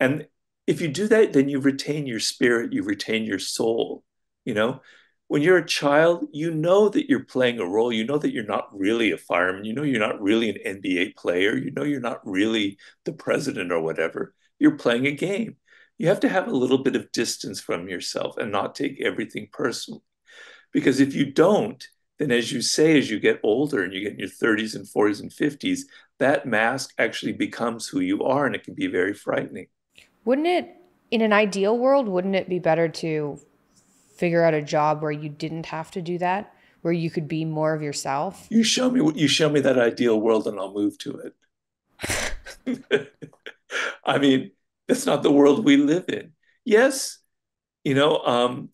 And if you do that, then you retain your spirit, you retain your soul. You know, when you're a child, you know that you're playing a role. You know that you're not really a fireman. You know you're not really an NBA player. You know you're not really the president or whatever. You're playing a game. You have to have a little bit of distance from yourself and not take everything personally. Because if you don't, then as you say, as you get older and you get in your 30s and 40s and 50s, that mask actually becomes who you are and it can be very frightening. Wouldn't it, in an ideal world, wouldn't it be better to figure out a job where you didn't have to do that, where you could be more of yourself? You show me what you show me that ideal world and I'll move to it. I mean, that's not the world we live in. Yes, you know, um,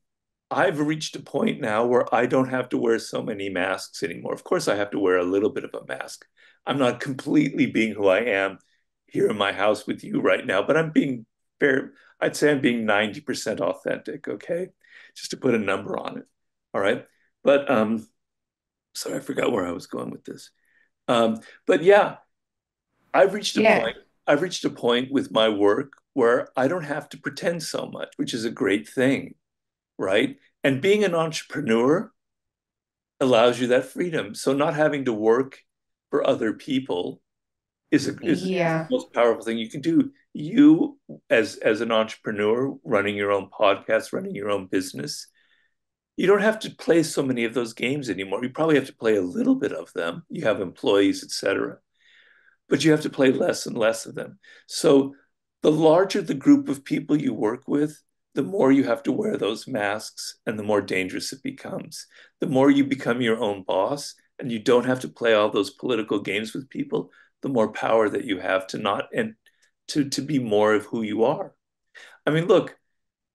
I've reached a point now where I don't have to wear so many masks anymore. Of course, I have to wear a little bit of a mask. I'm not completely being who I am here in my house with you right now, but I'm being fair. I'd say I'm being 90% authentic, okay? Just to put a number on it. All right. But um, sorry, I forgot where I was going with this. Um, but yeah, I've reached a yeah. point. I've reached a point with my work where I don't have to pretend so much, which is a great thing right? And being an entrepreneur allows you that freedom. So not having to work for other people is, a, mm-hmm. is yeah. the most powerful thing you can do. You as as an entrepreneur running your own podcast, running your own business, you don't have to play so many of those games anymore. You probably have to play a little bit of them. You have employees, etc. But you have to play less and less of them. So the larger the group of people you work with, the more you have to wear those masks and the more dangerous it becomes. The more you become your own boss and you don't have to play all those political games with people, the more power that you have to not and to, to be more of who you are. I mean, look,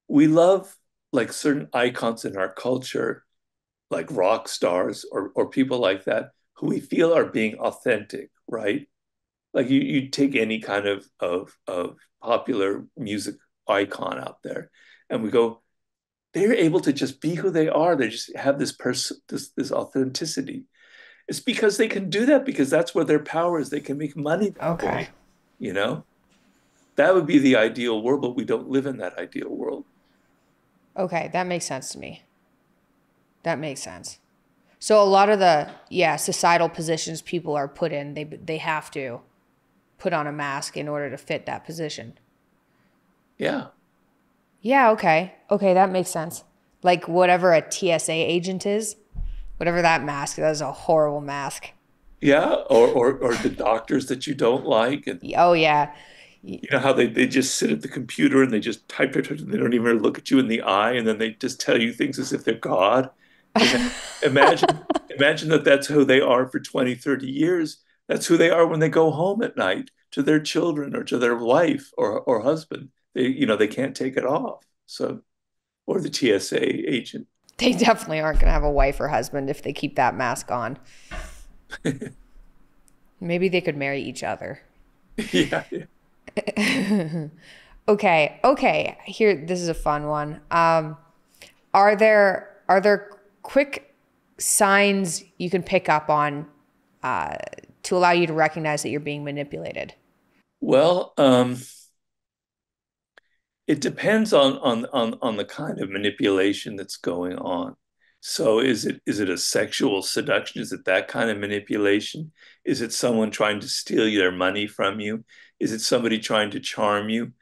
we love like certain icons in our culture, like rock stars or, or people like that, who we feel are being authentic, right? Like you, you take any kind of, of, of popular music icon out there and we go they're able to just be who they are. They just have this person this this authenticity. It's because they can do that because that's where their power is. They can make money okay way, you know? That would be the ideal world but we don't live in that ideal world. Okay that makes sense to me. That makes sense. So a lot of the yeah societal positions people are put in they they have to put on a mask in order to fit that position. Yeah yeah, okay. Okay, that makes sense. Like whatever a TSA agent is, whatever that mask, that is a horrible mask. Yeah, or, or, or the doctors that you don't like. And, oh, yeah. You know how they, they just sit at the computer and they just type, type, and they don't even look at you in the eye and then they just tell you things as if they're God. imagine, imagine that that's who they are for 20, 30 years. That's who they are when they go home at night to their children or to their wife or, or husband they you know they can't take it off. So, or the TSA agent. They definitely aren't going to have a wife or husband if they keep that mask on. Maybe they could marry each other. yeah. yeah. okay. Okay. Here, this is a fun one. Um, are there are there quick signs you can pick up on uh, to allow you to recognize that you're being manipulated? Well, um, it depends on on on on the kind of manipulation that's going on. So is it is it a sexual seduction? Is it that kind of manipulation? Is it someone trying to steal your money from you? Is it somebody trying to charm you?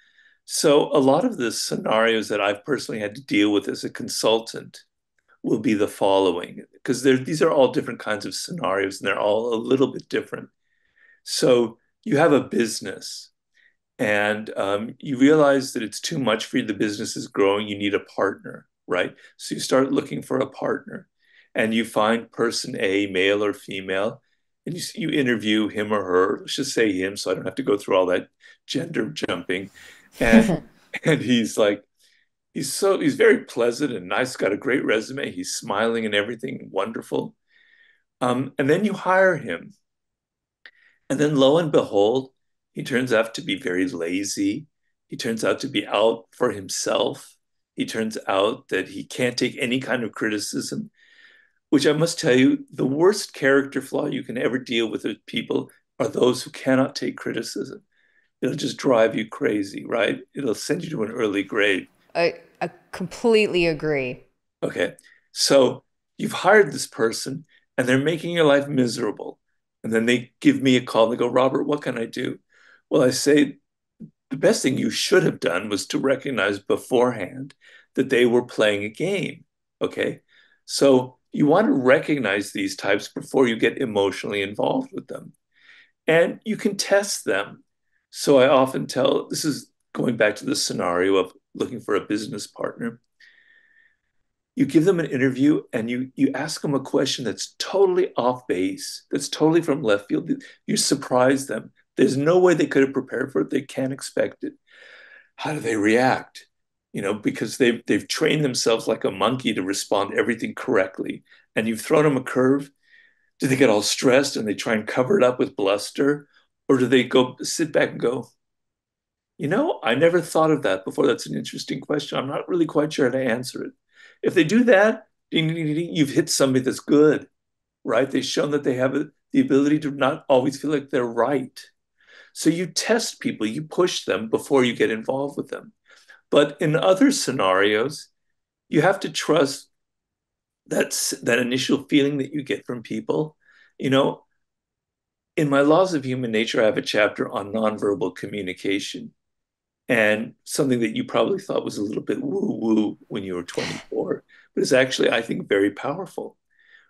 So a lot of the scenarios that I've personally had to deal with as a consultant will be the following. because these are all different kinds of scenarios and they're all a little bit different. So you have a business and um, you realize that it's too much for you. The business is growing. You need a partner, right? So you start looking for a partner and you find person A, male or female, and you, you interview him or her. Let's just say him, so I don't have to go through all that gender jumping. And and he's like, he's so he's very pleasant and nice. Got a great resume. He's smiling and everything, wonderful. Um, and then you hire him, and then lo and behold, he turns out to be very lazy. He turns out to be out for himself. He turns out that he can't take any kind of criticism which I must tell you, the worst character flaw you can ever deal with with people are those who cannot take criticism. It'll just drive you crazy, right? It'll send you to an early grave. I, I completely agree. Okay. So you've hired this person and they're making your life miserable. And then they give me a call and they go, Robert, what can I do? Well, I say, the best thing you should have done was to recognize beforehand that they were playing a game. Okay. So you want to recognize these types before you get emotionally involved with them. And you can test them. So I often tell this is going back to the scenario of looking for a business partner. You give them an interview and you you ask them a question that's totally off base, that's totally from left field. You surprise them. There's no way they could have prepared for it. They can't expect it. How do they react? you know, because they've they've trained themselves like a monkey to respond to everything correctly. And you've thrown them a curve. Do they get all stressed and they try and cover it up with bluster? Or do they go sit back and go, you know, I never thought of that before. That's an interesting question. I'm not really quite sure how to answer it. If they do that, you've hit somebody that's good, right? They've shown that they have the ability to not always feel like they're right. So you test people, you push them before you get involved with them. But in other scenarios, you have to trust that that initial feeling that you get from people. You know, in my Laws of Human Nature, I have a chapter on nonverbal communication. And something that you probably thought was a little bit woo woo when you were 24, but is actually, I think, very powerful,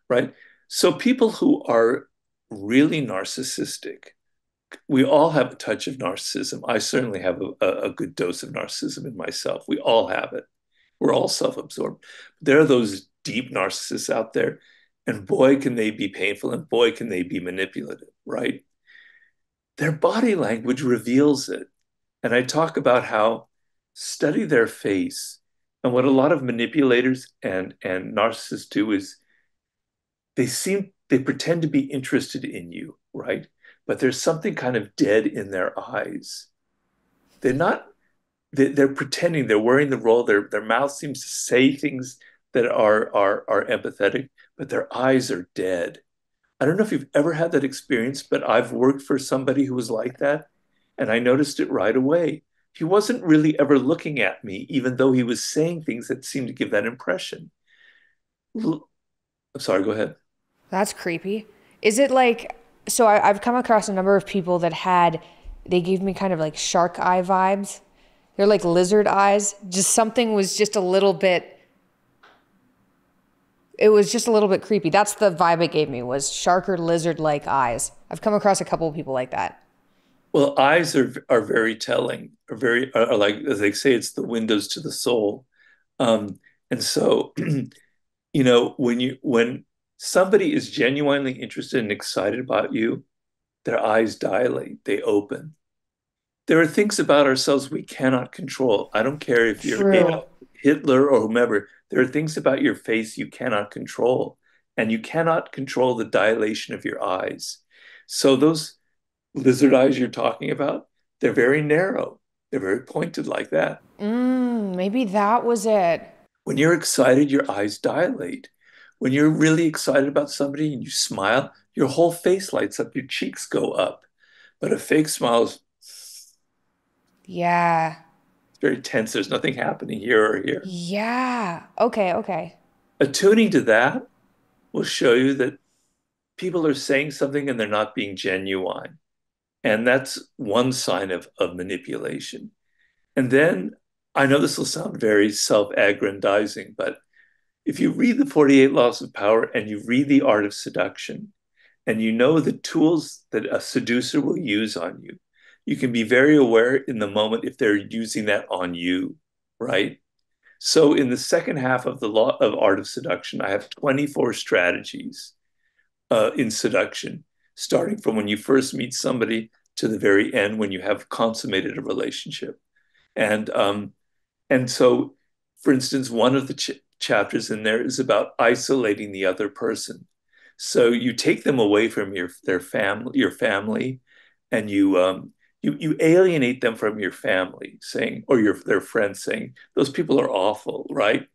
right? So people who are really narcissistic, we all have a touch of narcissism. I certainly have a, a, good dose of narcissism in myself. We all have it. We're all self absorbed. There are those deep narcissists out there, and boy, can they be painful, and boy, can they be manipulative, right? Their body language reveals it. And I talk about how study their face. And what a lot of manipulators and, and narcissists do is they seem, they pretend to be interested in you, right? But there's something kind of dead in their eyes. They're not, they're pretending they're wearing the role. Their, their mouth seems to say things that are, are, are empathetic, but their eyes are dead. I don't know if you've ever had that experience, but I've worked for somebody who was like that, and I noticed it right away. He wasn't really ever looking at me, even though he was saying things that seemed to give that impression. I'm sorry, go ahead. That's creepy. Is it like so I, I've come across a number of people that had they gave me kind of like shark eye vibes. They're like lizard eyes. Just something was just a little bit it was just a little bit creepy. That's the vibe it gave me was shark or lizard like eyes. I've come across a couple of people like that. Well, eyes are are very telling. Are very are like as they say, it's the windows to the soul. Um, and so, you know, when you when somebody is genuinely interested and excited about you, their eyes dilate, they open. There are things about ourselves we cannot control. I don't care if you're Hitler or whomever, there are things about your face you cannot control, and you cannot control the dilation of your eyes. So, those lizard eyes you're talking about, they're very narrow, they're very pointed like that. Mm, maybe that was it. When you're excited, your eyes dilate. When you're really excited about somebody and you smile, your whole face lights up, your cheeks go up. But a fake smile is yeah. It's very tense. There's nothing happening here or here. Yeah. Okay, okay. Attuning to that will show you that people are saying something and they're not being genuine. And that's one sign of, of manipulation. And then I know this will sound very self aggrandizing, but if you read the 48 Laws of Power and you read The Art of Seduction, and you know the tools that a seducer will use on you, you can be very aware in the moment if they're using that on you, right? So in the second half of the law of art of seduction, I have 24 strategies uh, in seduction, starting from when you first meet somebody to the very end when you have consummated a relationship. And um, and so, for instance, one of the chapters in there is about isolating the other person. So you take them away from your their family, your family, and you um, you you alienate them from your family, saying or your their friends, saying those people are awful, right?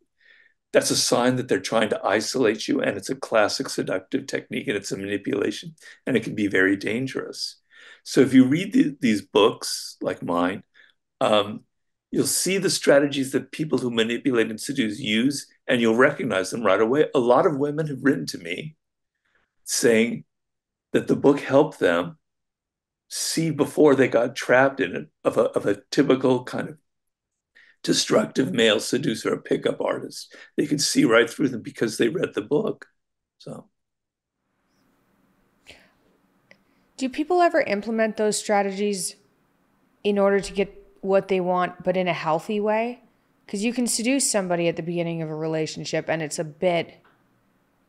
That's a sign that they're trying to isolate you, and it's a classic seductive technique, and it's a manipulation, and it can be very dangerous. So if you read the, these books like mine, um, you'll see the strategies that people who manipulate and seduce use, and you'll recognize them right away. A lot of women have written to me saying that the book helped them see before they got trapped in it of a, of a typical kind of destructive male seducer or pickup artist. They could see right through them because they read the book. So. Do people ever implement those strategies in order to get what they want, but in a healthy way? Because you can seduce somebody at the beginning of a relationship and it's a bit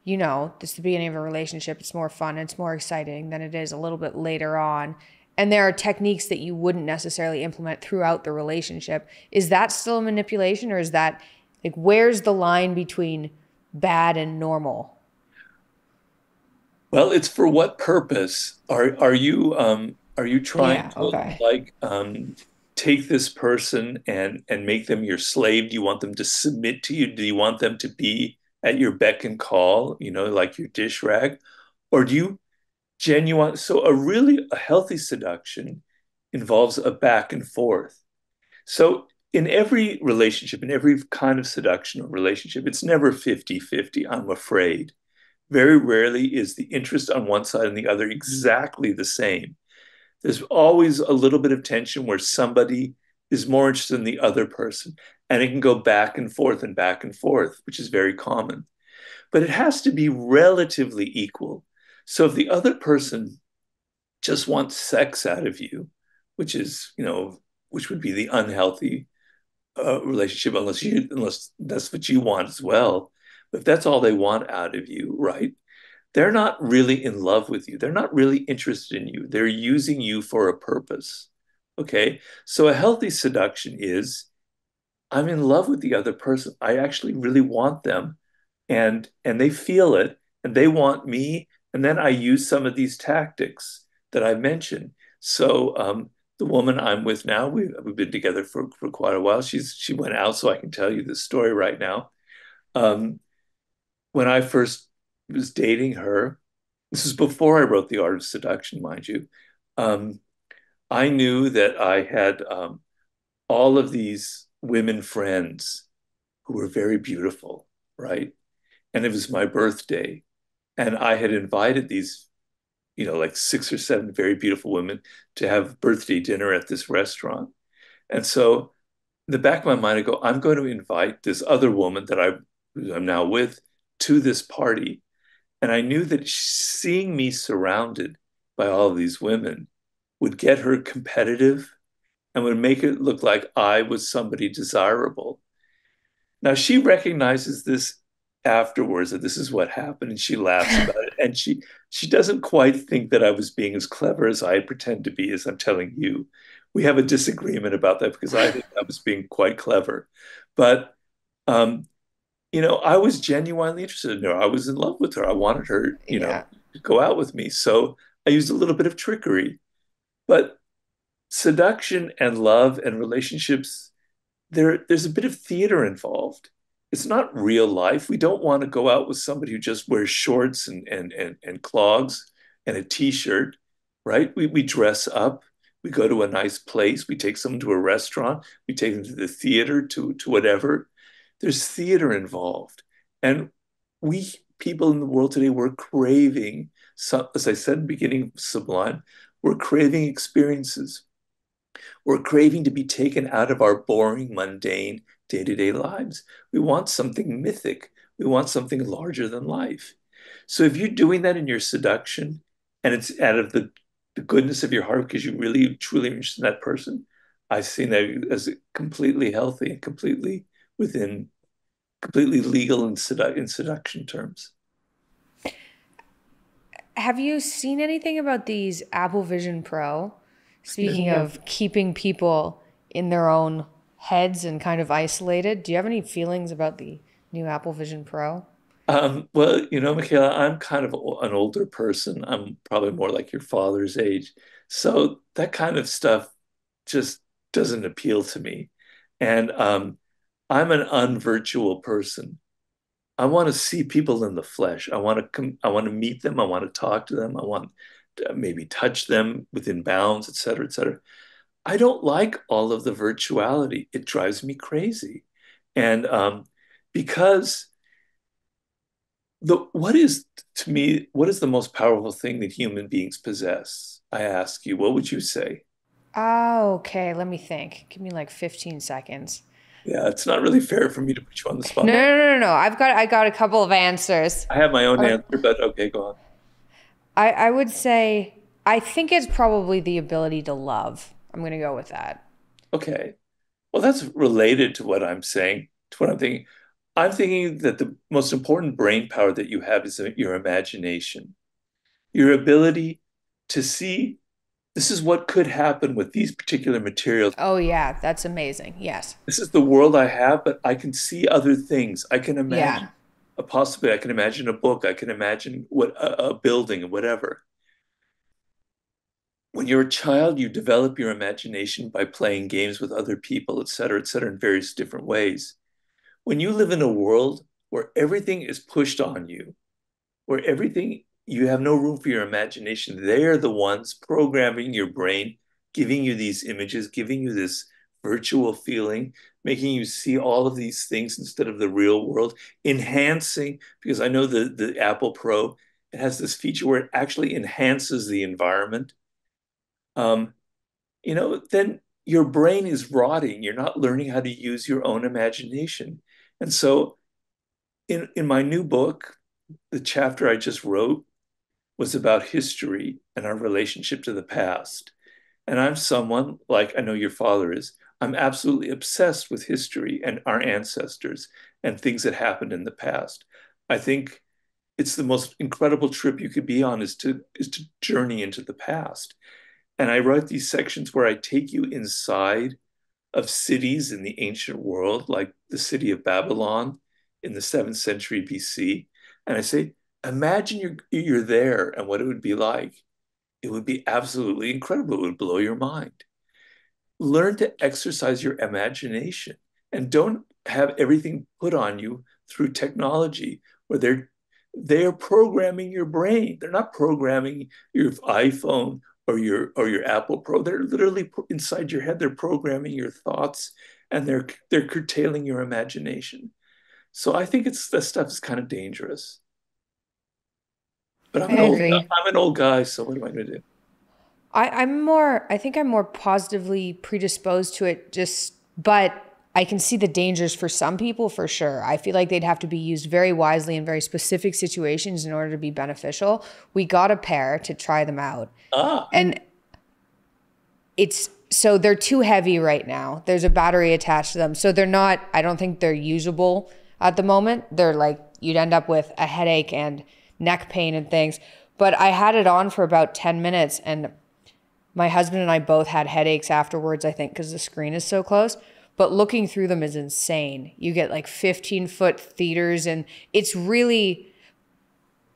you know, it's the beginning of a relationship. It's more fun. It's more exciting than it is a little bit later on. And there are techniques that you wouldn't necessarily implement throughout the relationship. Is that still a manipulation or is that like, where's the line between bad and normal? Well, it's for what purpose? Are are you um, are you trying Yeah, to okay. like um, take this person and and make them your slave? Do you want them to submit to you? Do you want them to be at your beck and call, you know, like your dish rag? Or do you genuine? So a really a healthy seduction involves a back and forth. So in every relationship, in every kind of seduction or relationship, it's never fifty-fifty. I'm afraid. Very rarely is the interest on one side and the other exactly the same. There's always a little bit of tension where somebody is more interested in the other person, and it can go back and forth and back and forth, which is very common. But it has to be relatively equal. So if the other person just wants sex out of you, which is, you know, which would be the unhealthy uh, relationship unless you unless that's what you want as well. But if that's all they want out of you, right? They're not really in love with you. They're not really interested in you. They're using you for a purpose. Okay? So a healthy seduction is I'm in love with the other person. I actually really want them and and they feel it and they want me and then I use some of these tactics that I mentioned. So um, the woman I'm with now, we, we've been together for, for quite a while. She's she went out, so I can tell you this story right now. Um, when I first was dating her, this is before I wrote The Art of Seduction, mind you. Um, I knew that I had um, all of these women friends who were very beautiful, right? And it was my birthday. And I had invited these, you know, like six or seven very beautiful women to have birthday dinner at this restaurant. And so in the back of my mind, I go, I'm going to invite this other woman that I, I'm now with to this party. And I knew that seeing me surrounded by all of these women would get her competitive and would make it look like I was somebody desirable. Now she recognizes this afterwards that this is what happened and she laughs about it and she she doesn't quite think that I was being as clever as I pretend to be as I'm telling you. We have a disagreement about that because I think I was being quite clever. But um, you know, I was genuinely interested in her. I was in love with her. I wanted her, you know, to go out with me. So I used a little bit of trickery. But seduction and love and relationships, there there's a bit of theater involved. It's not real life. We don't want to go out with somebody who just wears shorts and and and, and clogs and a t-shirt, right? We we dress up. We go to a nice place. We take someone to a restaurant. We take them to the theater, to to whatever. There's theater involved, and we people in the world today we're craving. As I said beginning, Sublime, we're craving experiences. We're craving to be taken out of our boring, mundane day to day lives. We want something mythic. We want something larger than life. So if you're doing that in your seduction and it's out of the, the goodness of your heart because you really truly are interested in that person, I see that as completely healthy and completely within completely legal in, sedu- in seduction terms. Have you seen anything about these Apple Vision Pro? Speaking yeah. of keeping people in their own heads and kind of isolated, do you have any feelings about the new Apple Vision Pro? Um, well, you know, Mikhaila, I'm kind of an older person. I'm probably more like your father's age. So that kind of stuff just doesn't appeal to me. And um, I'm an unvirtual person. I want to see people in the flesh. I want to come, I want to meet them. I want to talk to them. I want to maybe touch them within bounds, et cetera, et cetera. I don't like all of the virtuality. It drives me crazy. And um, because the what is to me what is the most powerful thing that human beings possess? I ask you, what would you say? Okay. Let me think. Give me like 15 seconds. Yeah, it's not really fair for me to put you on the spot. No, no, no, no. I've got I got a couple of answers. I have my own uh, answer, but okay, go on. I, I would say I think it's probably the ability to love. I'm gonna go with that. Okay. Well, that's related to what I'm saying, to what I'm thinking. I'm thinking that the most important brain power that you have is your imagination, your ability to see this is what could happen with these particular materials. Oh, yeah, that's amazing. Yes. This is the world I have, but I can see other things. I can imagine uh, yeah. a possibility. I can imagine a book. I can imagine what a, a building, whatever. When you're a child, you develop your imagination by playing games with other people, et cetera, et cetera, in various different ways. When you live in a world where everything is pushed on you, where everything you have no room for your imagination. They are the ones programming your brain, giving you these images, giving you this virtual feeling, making you see all of these things instead of the real world, enhancing, because I know the, the Apple Pro, it has this feature where it actually enhances the environment. Um, you know, then your brain is rotting. You're not learning how to use your own imagination. And so in, in my new book, the chapter I just wrote, was about history and our relationship to the past. And I'm someone, like I know your father is, I'm absolutely obsessed with history and our ancestors and things that happened in the past. I think it's the most incredible trip you could be on is to is to journey into the past. And I write these sections where I take you inside of cities in the ancient world, like the city of Babylon in the 7th century BC. And I say, imagine you're you're there and what it would be like. It would be absolutely incredible. It would blow your mind. Learn to exercise your imagination and don't have everything put on you through technology where they're they're programming your brain. They're not programming your iPhone or your or your Apple Pro. They're literally inside your head. They're programming your thoughts and they're they're curtailing your imagination. So I think it's that stuff is kind of dangerous. But I'm an, old, I'm an old guy, so what am I going to do? I, I'm more, I think I'm more positively predisposed to it, just, but I can see the dangers for some people for sure. I feel like they'd have to be used very wisely in very specific situations in order to be beneficial. We got a pair to try them out. Ah. And it's so they're too heavy right now. There's a battery attached to them. So they're not, I don't think they're usable at the moment. They're like, you'd end up with a headache and neck pain and things. But I had it on for about 10 minutes and my husband and I both had headaches afterwards, I think, because the screen is so close. But looking through them is insane. You get like 15 foot theaters, and it's really,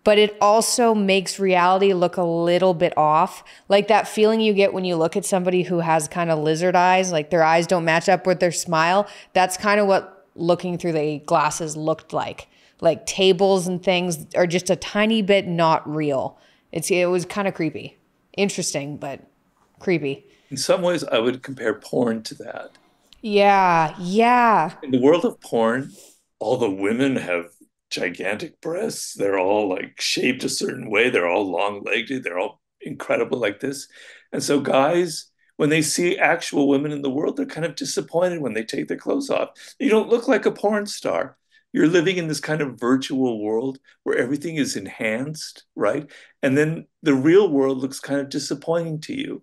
but it also makes reality look a little bit off. Like that feeling you get when you look at somebody who has kind of lizard eyes, like their eyes don't match up with their smile. That's kind of what looking through the glasses looked like like tables and things are just a tiny bit not real. It's it was kind of creepy. Interesting, but creepy. In some ways I would compare porn to that. Yeah, yeah. In the world of porn, all the women have gigantic breasts. They're all like shaped a certain way. They're all long-legged. They're all incredible like this. And so guys when they see actual women in the world, they're kind of disappointed when they take their clothes off. You don't look like a porn star you're living in this kind of virtual world where everything is enhanced, right? And then the real world looks kind of disappointing to you.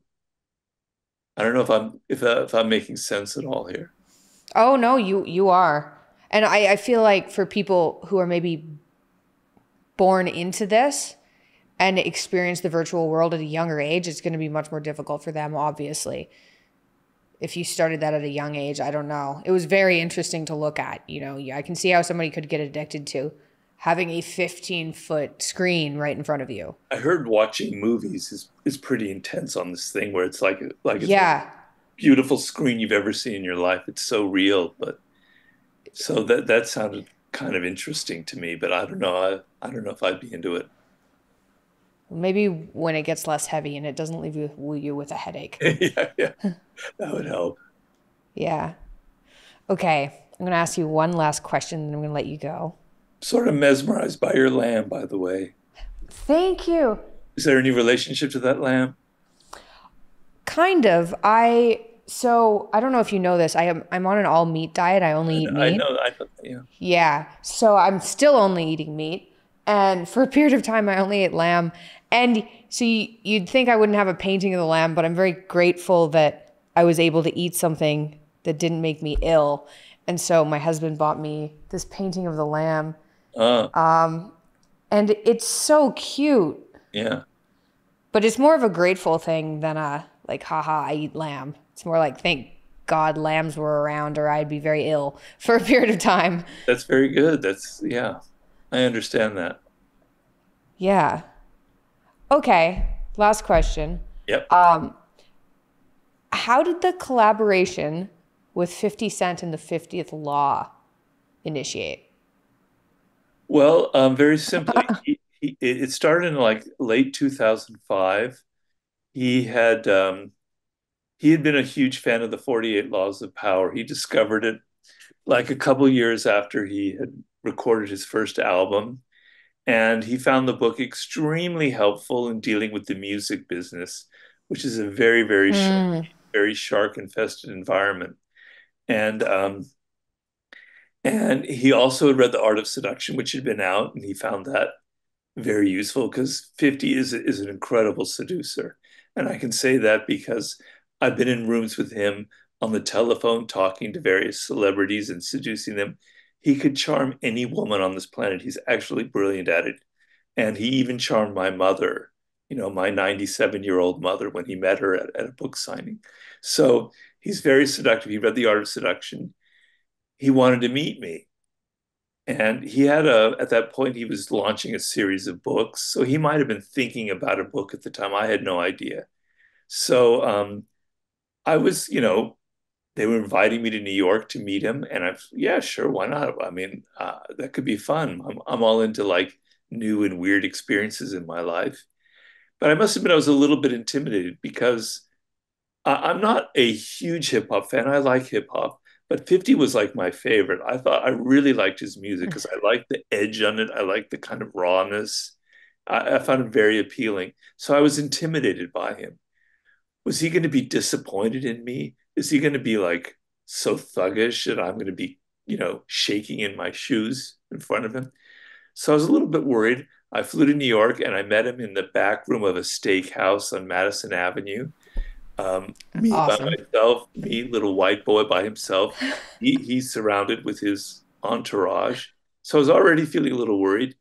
I don't know if I'm if uh, if I'm making sense at all here. Oh no, you you are. And I, I feel like for people who are maybe born into this and experience the virtual world at a younger age, it's going to be much more difficult for them, obviously. If you started that at a young age, I don't know. It was very interesting to look at. You know, I can see how somebody could get addicted to having a 15 foot screen right in front of you. I heard watching movies is, is pretty intense on this thing where it's like like it's yeah. beautiful screen you've ever seen in your life. It's so real, but so that that sounded kind of interesting to me, but I don't know. I, I don't know if I'd be into it. Maybe when it gets less heavy and it doesn't leave you, you with a headache. yeah, yeah. That would help. Yeah. Okay. I'm going to ask you one last question and I'm going to let you go. Sort of mesmerized by your lamb, by the way. Thank you. Is there any relationship to that lamb? Kind of. I so I don't know if you know this. I am I'm on an all meat diet. I only eat meat. I know. I know. Yeah. Yeah. So I'm still only eating meat. And for a period of time, I only ate lamb. And so you'd think I wouldn't have a painting of the lamb, but I'm very grateful that I was able to eat something that didn't make me ill. And so my husband bought me this painting of the lamb. Uh, Um, and it's so cute, yeah. but it's more of a grateful thing than a like, haha, I eat lamb. It's more like, thank God lambs were around or I'd be very ill for a period of time. That's very good. That's yeah. I understand that. Yeah. Okay. Last question. Yep. Um, how did the collaboration with 50 Cent and the 50th Law initiate? Well, um, very simply, he, he, it started in like late 2005. He had um, he had been a huge fan of the 48 Laws of Power. He discovered it like a couple years after he had recorded his first album. And he found the book extremely helpful in dealing with the music business, which is a very, very, Mm. shark, very shark infested environment. And um, and he also read The Art of Seduction, which had been out, and he found that very useful because 50 is is an incredible seducer. And I can say that because I've been in rooms with him on the telephone talking to various celebrities and seducing them. He could charm any woman on this planet. He's actually brilliant at it. And he even charmed my mother, you know, my 97 year old mother when he met her at, at a book signing. So he's very seductive. He read The Art of Seduction. He wanted to meet me. And he had a, at that point, he was launching a series of books. So he might have been thinking about a book at the time. I had no idea. So um, I was, you know, they were inviting me to New York to meet him. And I'm yeah, sure, why not? I mean, uh, that could be fun. I'm, I'm all into like new and weird experiences in my life. But I must admit, I was a little bit intimidated because I, I'm not a huge hip hop fan. I like hip hop, but 50 was like my favorite. I thought I really liked his music because I liked the edge on it. I liked the kind of rawness. I, I found it very appealing. So I was intimidated by him. Was he going to be disappointed in me? Is he going to be like so thuggish that I'm going to be, you know, shaking in my shoes in front of him? So I was a little bit worried. I flew to New York and I met him in the back room of a steakhouse on Madison Avenue. Um, me Awesome. by myself, me, little white boy by himself. He, he's surrounded with his entourage. So I was already feeling a little worried.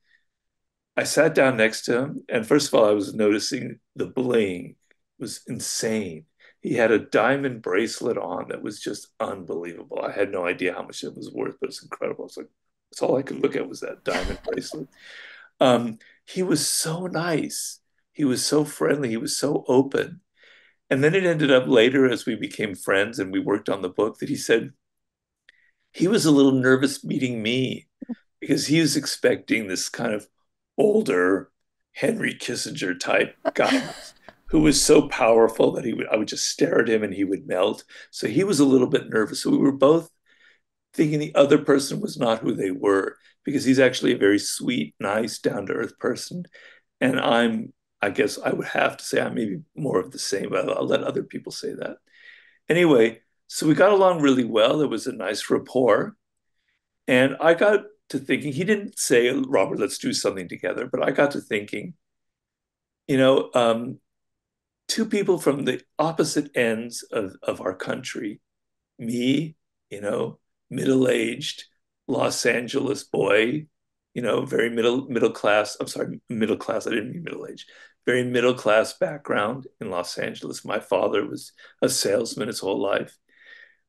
I sat down next to him, and first of all, I was noticing the bling was insane. He had a diamond bracelet on that was just unbelievable. I had no idea how much it was worth, but it's incredible. It's like that's all I could look at was that diamond bracelet. Um, he was so nice. He was so friendly. He was so open. And then it ended up later, as we became friends and we worked on the book, that he said he was a little nervous meeting me because he was expecting this kind of older Henry Kissinger type guy who was so powerful that he would I would just stare at him and he would melt. So he was a little bit nervous. So we were both thinking the other person was not who they were because he's actually a very sweet, nice, down to earth person. And I'm, I guess I would have to say I'm maybe more of the same, but I'll let other people say that. Anyway, so we got along really well. There was a nice rapport. And I got to thinking, he didn't say, Robert, let's do something together, but I got to thinking, you know, um, two people from the opposite ends of, of our country, me, you know, middle-aged Los Angeles boy, you know, very middle middle class. I'm sorry, middle class. I didn't mean middle age. Very middle class background in Los Angeles. My father was a salesman his whole life,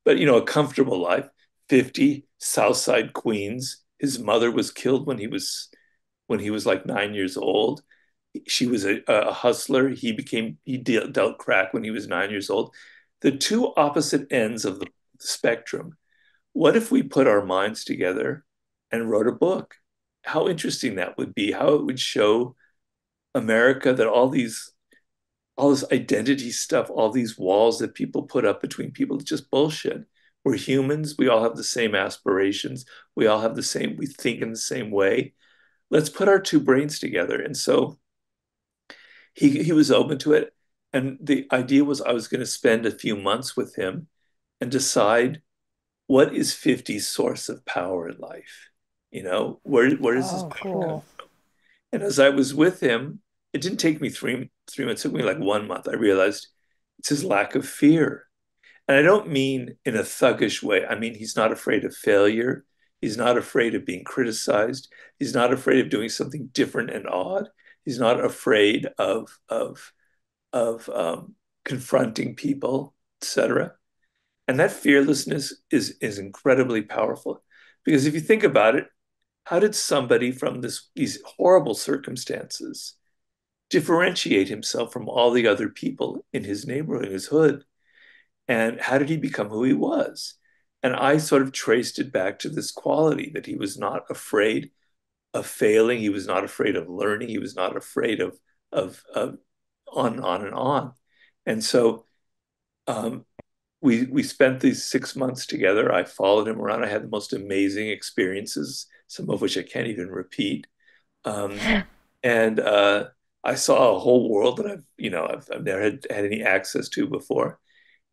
but you know, a comfortable life. 50, Southside Queens. His mother was killed when he was when he was like nine years old. She was a, a hustler. He became he dealt, dealt crack when he was nine years old. The two opposite ends of the spectrum. What if we put our minds together and wrote a book? How interesting that would be. How it would show America that all these all this identity stuff, all these walls that people put up between people, it's just bullshit. We're humans. We all have the same aspirations. We all have the same, we think in the same way. Let's put our two brains together. And so he, he was open to it. And the idea was I was going to spend a few months with him and decide what is 50's source of power in life? You know, where, where does oh, this power cool. come from? And as I was with him, it didn't take me three, three months, it took me like one month. I realized it's his lack of fear and I don't mean in a thuggish way. I mean, he's not afraid of failure. He's not afraid of being criticized. He's not afraid of doing something different and odd. He's not afraid of, of, of um, confronting people, etc. And that fearlessness is, is incredibly powerful. Because if you think about it, how did somebody from this, these horrible circumstances differentiate himself from all the other people in his neighborhood, in his hood? And how did he become who he was? And I sort of traced it back to this quality that he was not afraid of failing. He was not afraid of learning. He was not afraid of, of, of on, on and on. And so um, we, we spent these six months together. I followed him around. I had the most amazing experiences, some of which I can't even repeat. Um, and uh, I saw a whole world that I've, you know, I've, I've never had, had any access to before.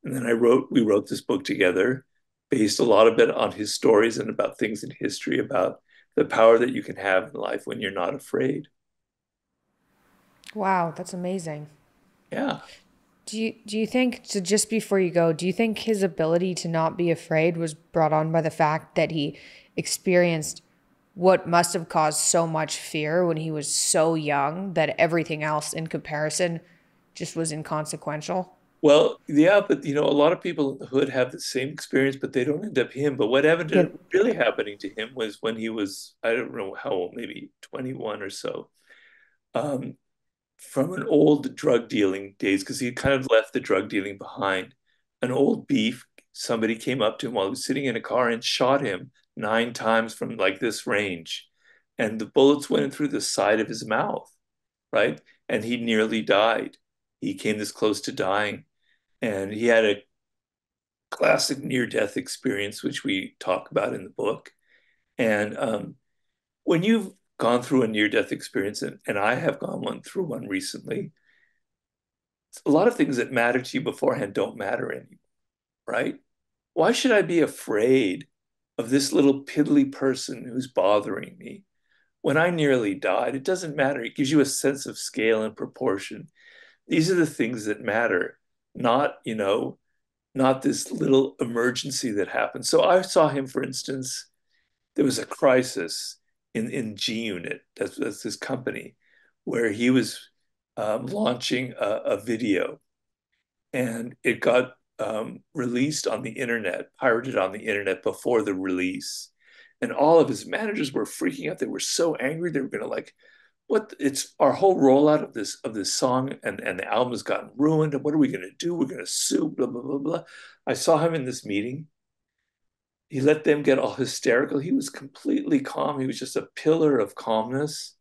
And then I wrote, we wrote this book together, based a lot of it on his stories and about things in history about the power that you can have in life when you're not afraid. Wow, that's amazing. Yeah. Do you do you think so just before you go, do you think his ability to not be afraid was brought on by the fact that he experienced what must have caused so much fear when he was so young that everything else in comparison just was inconsequential? Well, yeah, but you know, a lot of people in the hood have the same experience, but they don't end up him. But what ended up really happening to him was when he was, I don't know how old, maybe 21 or so, um, from an old drug dealing days, because he kind of left the drug dealing behind. An old beef, somebody came up to him while he was sitting in a car and shot him nine times from like this range. And the bullets went through the side of his mouth, right? And he nearly died. He came this close to dying and he had a classic near-death experience, which we talk about in the book. And um, when you've gone through a near-death experience, and, and I have gone one through one recently, a lot of things that matter to you beforehand don't matter anymore, right? Why should I be afraid of this little piddly person who's bothering me? When I nearly died, it doesn't matter. It gives you a sense of scale and proportion. These are the things that matter not, you know, not this little emergency that happened. So I saw him, for instance, there was a crisis in, in G Unit, that's, that's his company, where he was um, launching a, a, video and it got um, released on the internet, pirated on the internet before the release. And all of his managers were freaking out. They were so angry they were going to like what it's our whole rollout of this of this song and and the album has gotten ruined and what are we going to do? We're going to sue blah blah blah blah. I saw him in this meeting. He let them get all hysterical. He was completely calm. He was just a pillar of calmness.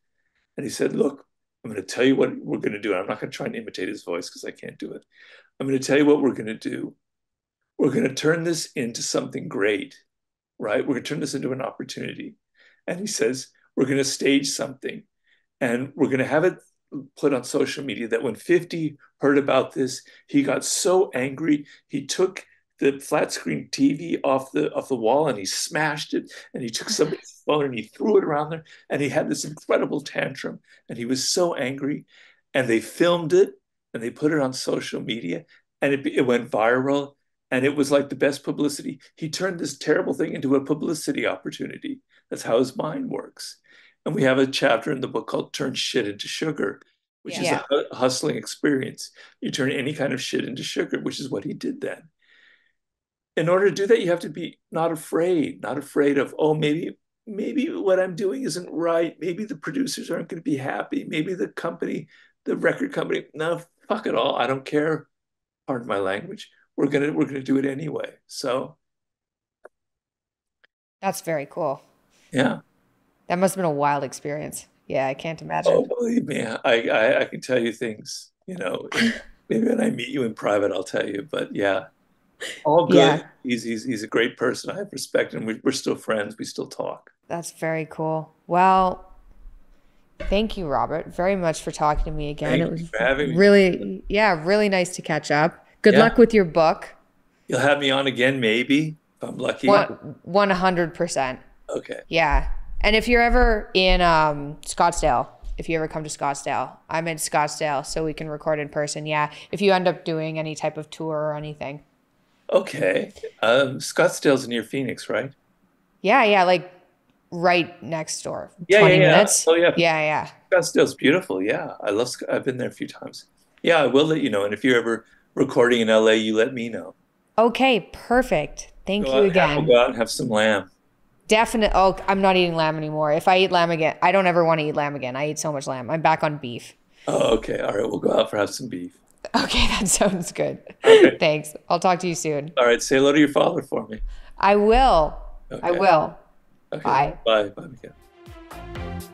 And he said look i'm going to tell you what we're going to do i'm not going to try and imitate his voice because i can't do it. I'm going to tell you what we're going to do. We're going to turn this into something great right? We're going to turn this into an opportunity. And he says we're going to stage something and we're going to have it put on social media that when 50 heard about this, he got so angry, he took the flat screen TV off the off the wall and he smashed it and he took somebody's phone and he threw it around there and he had this incredible tantrum and he was so angry. And they filmed it and they put it on social media and it, it went viral and it was like the best publicity. He turned this terrible thing into a publicity opportunity. That's how his mind works and we have a chapter in the book called turn shit into sugar which yeah. is a hustling experience you turn any kind of shit into sugar which is what he did then in order to do that, you have to be not afraid, not afraid of, oh, maybe, maybe what I'm doing isn't right. Maybe the producers aren't going to be happy. Maybe the company, the record company, no, fuck it all. I don't care. Pardon my language. We're gonna we're gonna do it anyway. So that's very cool. Yeah. That must have been a wild experience. Yeah, I can't imagine. Oh, believe me, I I, I can tell you things. You know, maybe when I meet you in private, I'll tell you. But yeah, all good. Yeah. He's, he's, he's a great person. I have respect and we, we're still friends. We still talk. That's very cool. Well, thank you, Robert, very much for talking to me again. Thank it was for having really, me. yeah, really nice to catch up. Good yeah. luck with your book. You'll have me on again, maybe, if I'm lucky. 100%. Okay. Yeah. And if you're ever in um, Scottsdale, if you ever come to Scottsdale, I'm in Scottsdale, so we can record in person. Yeah. If you end up doing any type of tour or anything. Okay. Um, Scottsdale's near Phoenix, right? Yeah, yeah, like right next door. Yeah, 20 yeah, minutes. Oh, yeah. Yeah, yeah. Scottsdale's beautiful. Yeah. I love, I've been there a few times. Yeah, I will let you know. And if you're ever recording in LA, you let me know. Okay, perfect. Thank go you again. We'll go out and have some lamb. Definitely. Oh, I'm not eating lamb anymore. If I eat lamb again, I don't ever want to eat lamb again. I eat so much lamb. I'm back on beef. Oh, okay. All right. We'll go out for have some beef. Okay, that sounds good. Okay. Thanks. I'll talk to you soon. All right. Say hello to your father for me. I will. Okay. I will. Okay. Bye. Bye. Bye, Mikhaila.